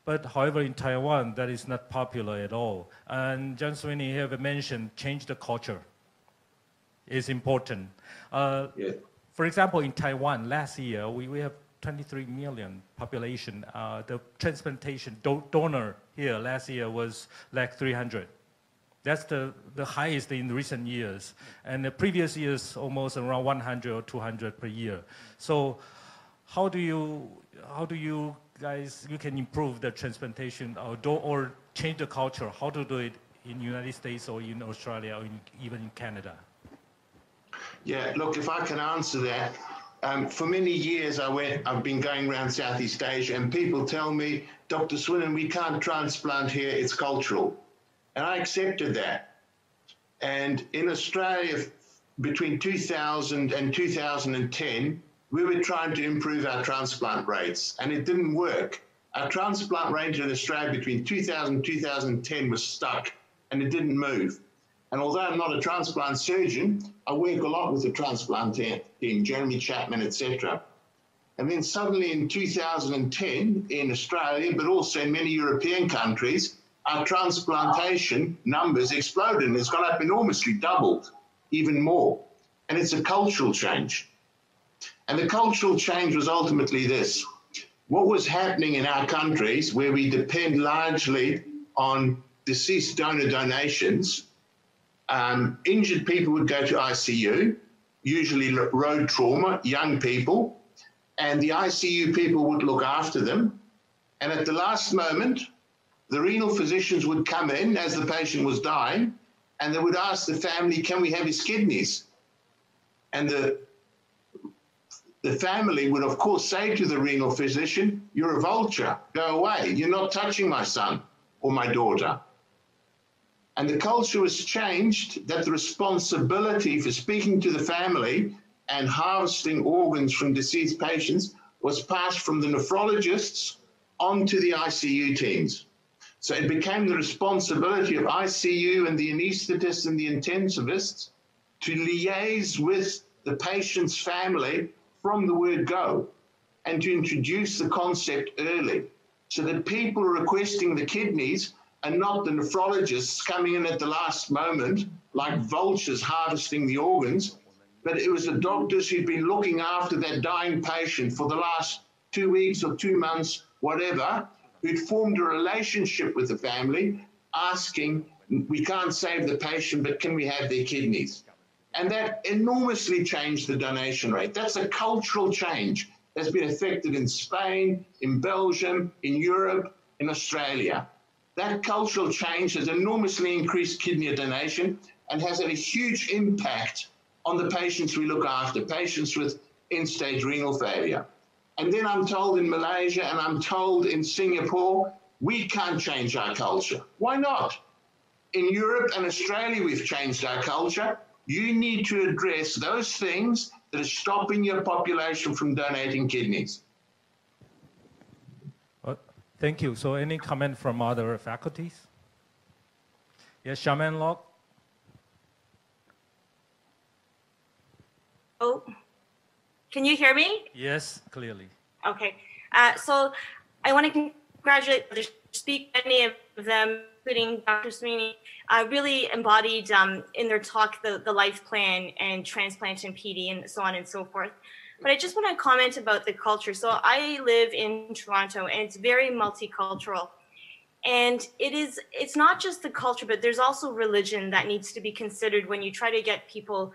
But however, in Taiwan, that is not popular at all. And John Swinnen have mentioned change the culture is important. Uh, yeah. For example, in Taiwan, last year, we, we have 23 million population. Uh, the transplantation do donor here last year was like 300. That's the, the highest in recent years. And the previous years, almost around 100 or 200 per year. So how do you, how do you guys, you can improve the transplantation or, do, or change the culture, how to do it in United States or in Australia or in, even in Canada? Yeah, look, if I can answer that, um, for many years I went, I've been going around Southeast Asia and people tell me, Dr. Swinnen, we can't transplant here, it's cultural. And I accepted that. And in Australia, between 2000 and 2010, we were trying to improve our transplant rates and it didn't work. Our transplant rate in Australia between 2000 and 2010 was stuck and it didn't move. And although I'm not a transplant surgeon, I work a lot with the transplant team, Jeremy Chapman, etc. And then suddenly in 2010 in Australia, but also in many European countries, our transplantation numbers exploded and it's gone up enormously, doubled, even more. And it's a cultural change. And the cultural change was ultimately this. What was happening in our countries where we depend largely on deceased donor donations, um, injured people would go to ICU, usually road trauma, young people, and the ICU people would look after them. And at the last moment, the renal physicians would come in as the patient was dying, and they would ask the family, Can we have his kidneys? And the the family would, of course, say to the renal physician, You're a vulture, go away. You're not touching my son or my daughter. And the culture was changed that the responsibility for speaking to the family and harvesting organs from deceased patients was passed from the nephrologists onto the ICU teams. So it became the responsibility of ICU and the anaesthetists and the intensivists to liaise with the patient's family from the word go and to introduce the concept early so that people requesting the kidneys and not the nephrologists coming in at the last moment like vultures harvesting the organs, but it was the doctors who'd been looking after that dying patient for the last two weeks or two months, whatever, who'd formed a relationship with the family asking, we can't save the patient, but can we have their kidneys? And that enormously changed the donation rate. That's a cultural change that's been affected in Spain, in Belgium, in Europe, in Australia. That cultural change has enormously increased kidney donation and has had a huge impact on the patients we look after, patients with end stage renal failure. And then I'm told in Malaysia and I'm told in Singapore, we can't change our culture. Why not? In Europe and Australia, we've changed our culture. You need to address those things that are stopping your population from donating kidneys. Well, thank you. So any comment from other faculties? Yes, Charmaine Lok? Oh, can you hear me? Yes, clearly. Okay. Uh, so I want to congratulate the speak many of them, including Dr. Swinnen, uh, really embodied um, in their talk the, the life plan and transplantation PD and so on and so forth. But I just want to comment about the culture. So I live in Toronto and it's very multicultural. And it is it's not just the culture, but there's also religion that needs to be considered when you try to get people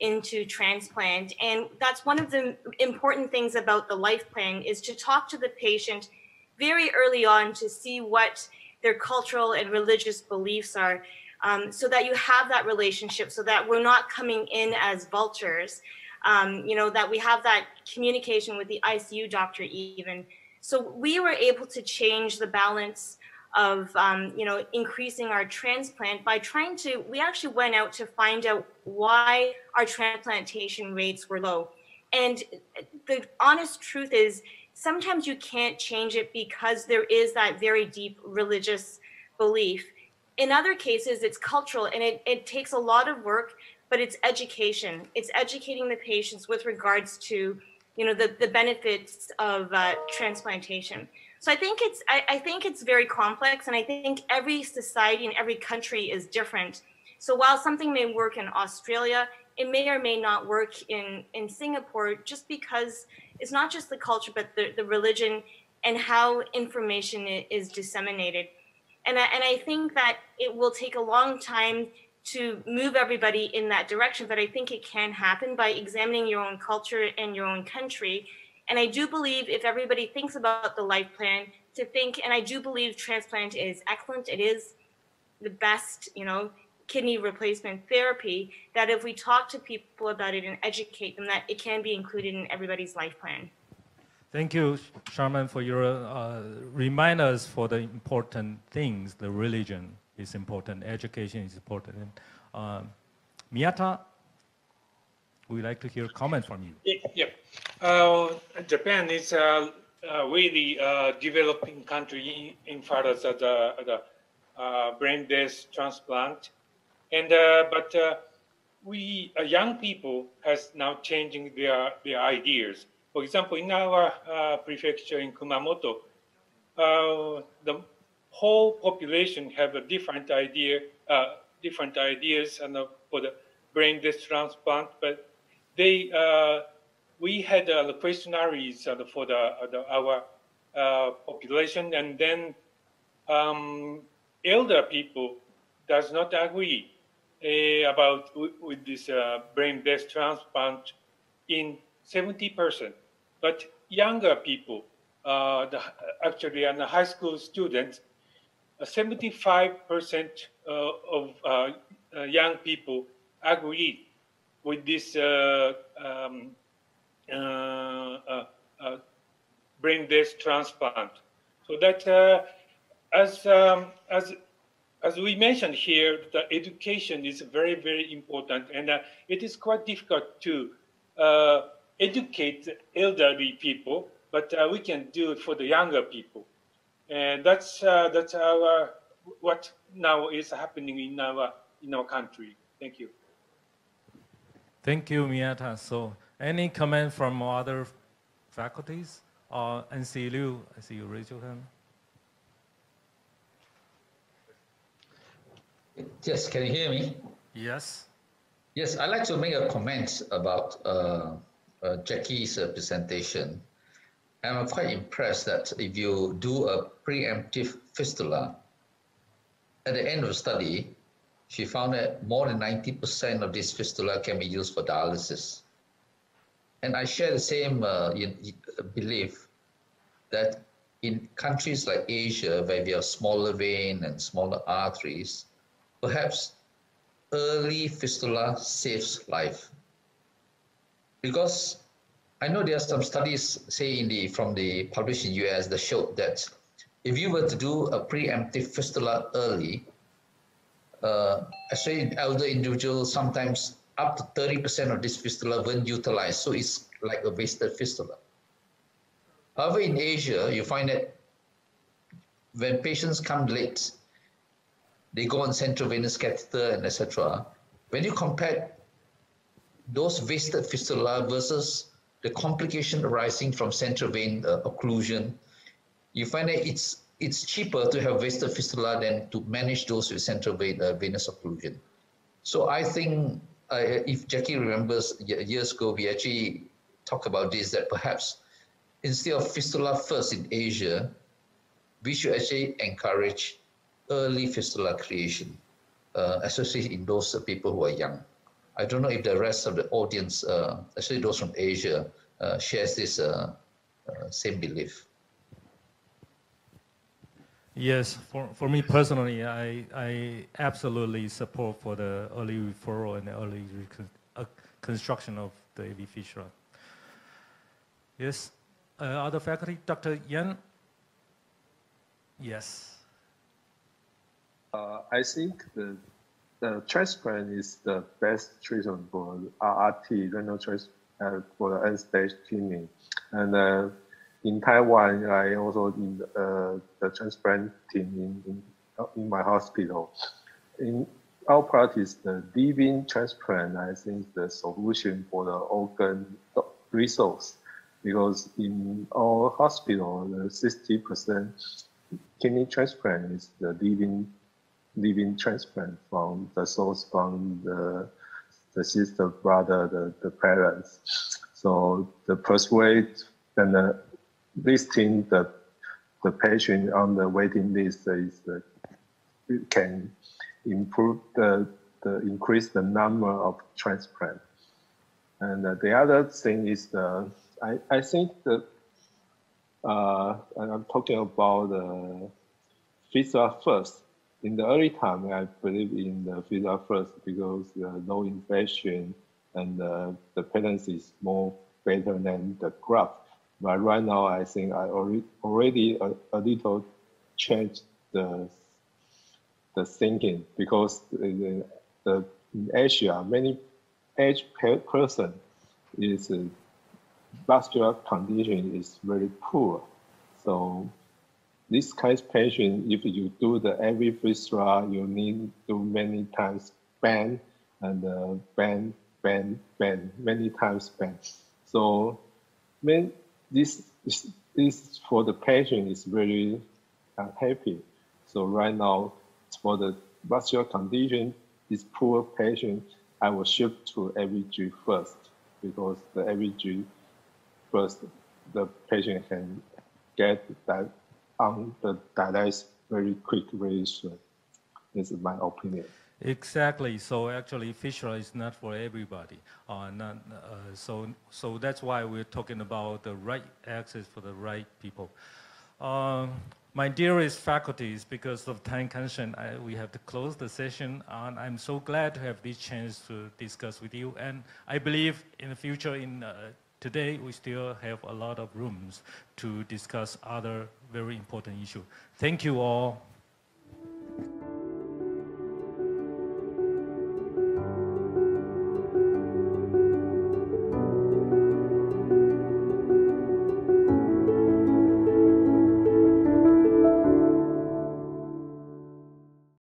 into transplant. And that's one of the important things about the life plan is to talk to the patient very early on to see what their cultural and religious beliefs are um, so that you have that relationship so that we're not coming in as vultures um, you know that we have that communication with the icu doctor even. So we were able to change the balance of um, you know increasing our transplant by trying to we actually went out to find out why our transplantation rates were low. And the honest truth is sometimes you can't change it because there is that very deep religious belief. In other cases it's cultural and it, it takes a lot of work but it's education. It's educating the patients with regards to you know the, the benefits of uh, transplantation. So I think it's I, I think it's very complex, and I think every society and every country is different. So while something may work in Australia, it may or may not work in in Singapore, just because it's not just the culture, but the, the religion and how information is disseminated. And I, and I think that it will take a long time to move everybody in that direction, but I think it can happen by examining your own culture and your own country and I do believe if everybody thinks about the life plan, to think, and I do believe transplant is excellent. It is the best, you know, kidney replacement therapy. That if we talk to people about it and educate them, that it can be included in everybody's life plan. Thank you, Charmaine, for your uh, remind us for the important things. The religion is important, education is important. And, uh, Miyata, we'd like to hear a comment from you. Yeah. Uh, Japan is a, a really uh, developing country in, in far as the, the uh, brain death transplant. And, uh, but uh, we, uh, young people, has now changing their, their ideas. For example, in our prefecture in Kumamoto, the whole population have a different idea, different ideas and for the brain death transplant, but they we had uh, the questionnaires uh, for the, the our uh, population, and then um, elder people does not agree uh, about with this uh, brain death transplant in 70%. But younger people, the, actually, and the high school students, 75% of young people agree with this um, uh, uh, uh, brain death transplant. So that as um, as as we mentioned here, the education is very, very important, and uh, it is quite difficult to uh, educate elderly people, but uh, we can do it for the younger people. and that's uh, that's our what now is happening in our in our country. Thank you. Thank you, Miyata. So, any comment from other faculties? Uh, NC Liu, I see you raise your hand. Yes, can you hear me? Yes. Yes, I'd like to make a comment about uh, uh, Jackie's uh, presentation. I'm quite impressed that if you do a preemptive fistula, at the end of the study, she found that more than 90% of this fistula can be used for dialysis. And I share the same uh, belief that in countries like Asia, where we have smaller vein and smaller arteries, perhaps early fistula saves life. Because I know there are some studies, say in the from the published in US that showed that if you were to do a preemptive fistula early, uh, especially elder individuals, sometimes up to 30% of this fistula weren't utilized. So it's like a wasted fistula. However, in Asia, you find that when patients come late, they go on central venous catheter and etc. When you compare those wasted fistula versus the complication arising from central vein uh, occlusion, you find that it's it's cheaper to have wasted fistula than to manage those with central vein, uh, venous occlusion. So I think uh, if Jackie remembers years ago, we actually talked about this that perhaps instead of fistula first in Asia, we should actually encourage early fistula creation, uh, especially in those uh, people who are young. I don't know if the rest of the audience, uh, especially those from Asia, uh, shares this uh, uh, same belief. Yes, for, for me personally, I, I absolutely support for the early referral and the early construction of the AV fistula. Yes, other faculty, Dr. Yan? Yes. Uh, I think the, the transplant is the best treatment for RRT, renal transplant, uh, for the end-stage kidney. And uh, in Taiwan, I also in uh, the transplant team in, in, in my hospital. In our practice, the living transplant, I think the solution for the organ resource, because in our hospital, the 60% kidney transplant is the living living transplant from the source from the the sister, brother, the, the parents. So the persuade and the listing the the patient on the waiting list is uh, can improve the, the increase the number of transplant. And uh, the other thing is the I, I think that uh, I'm talking about the visa first in the early time, I believe in the fistula first because the no infection and uh, the patency is more better than the graft. But right now, I think I already already a, a little changed the the thinking because the, the in Asia many age person is uh, vascular condition is very poor, so this kind of patient, if you do the every fistula, you need to many times bend and uh, bend, bend, bend, many times bend. So when this, this, for the patient is very unhappy. So right now, for the vascular condition, this poor patient, I will shift to AVG first because the AVG first, the patient can get that on the dialysis very quick, very soon. This is my opinion. Exactly. So actually, Fisher is not for everybody. Uh, not, uh, so, so that's why we're talking about the right access for the right people. Um, my dearest faculties, because of time constraint, I, we have to close the session. And I'm so glad to have this chance to discuss with you. And I believe in the future, in uh, today we still have a lot of rooms to discuss other very important issues. Thank you all.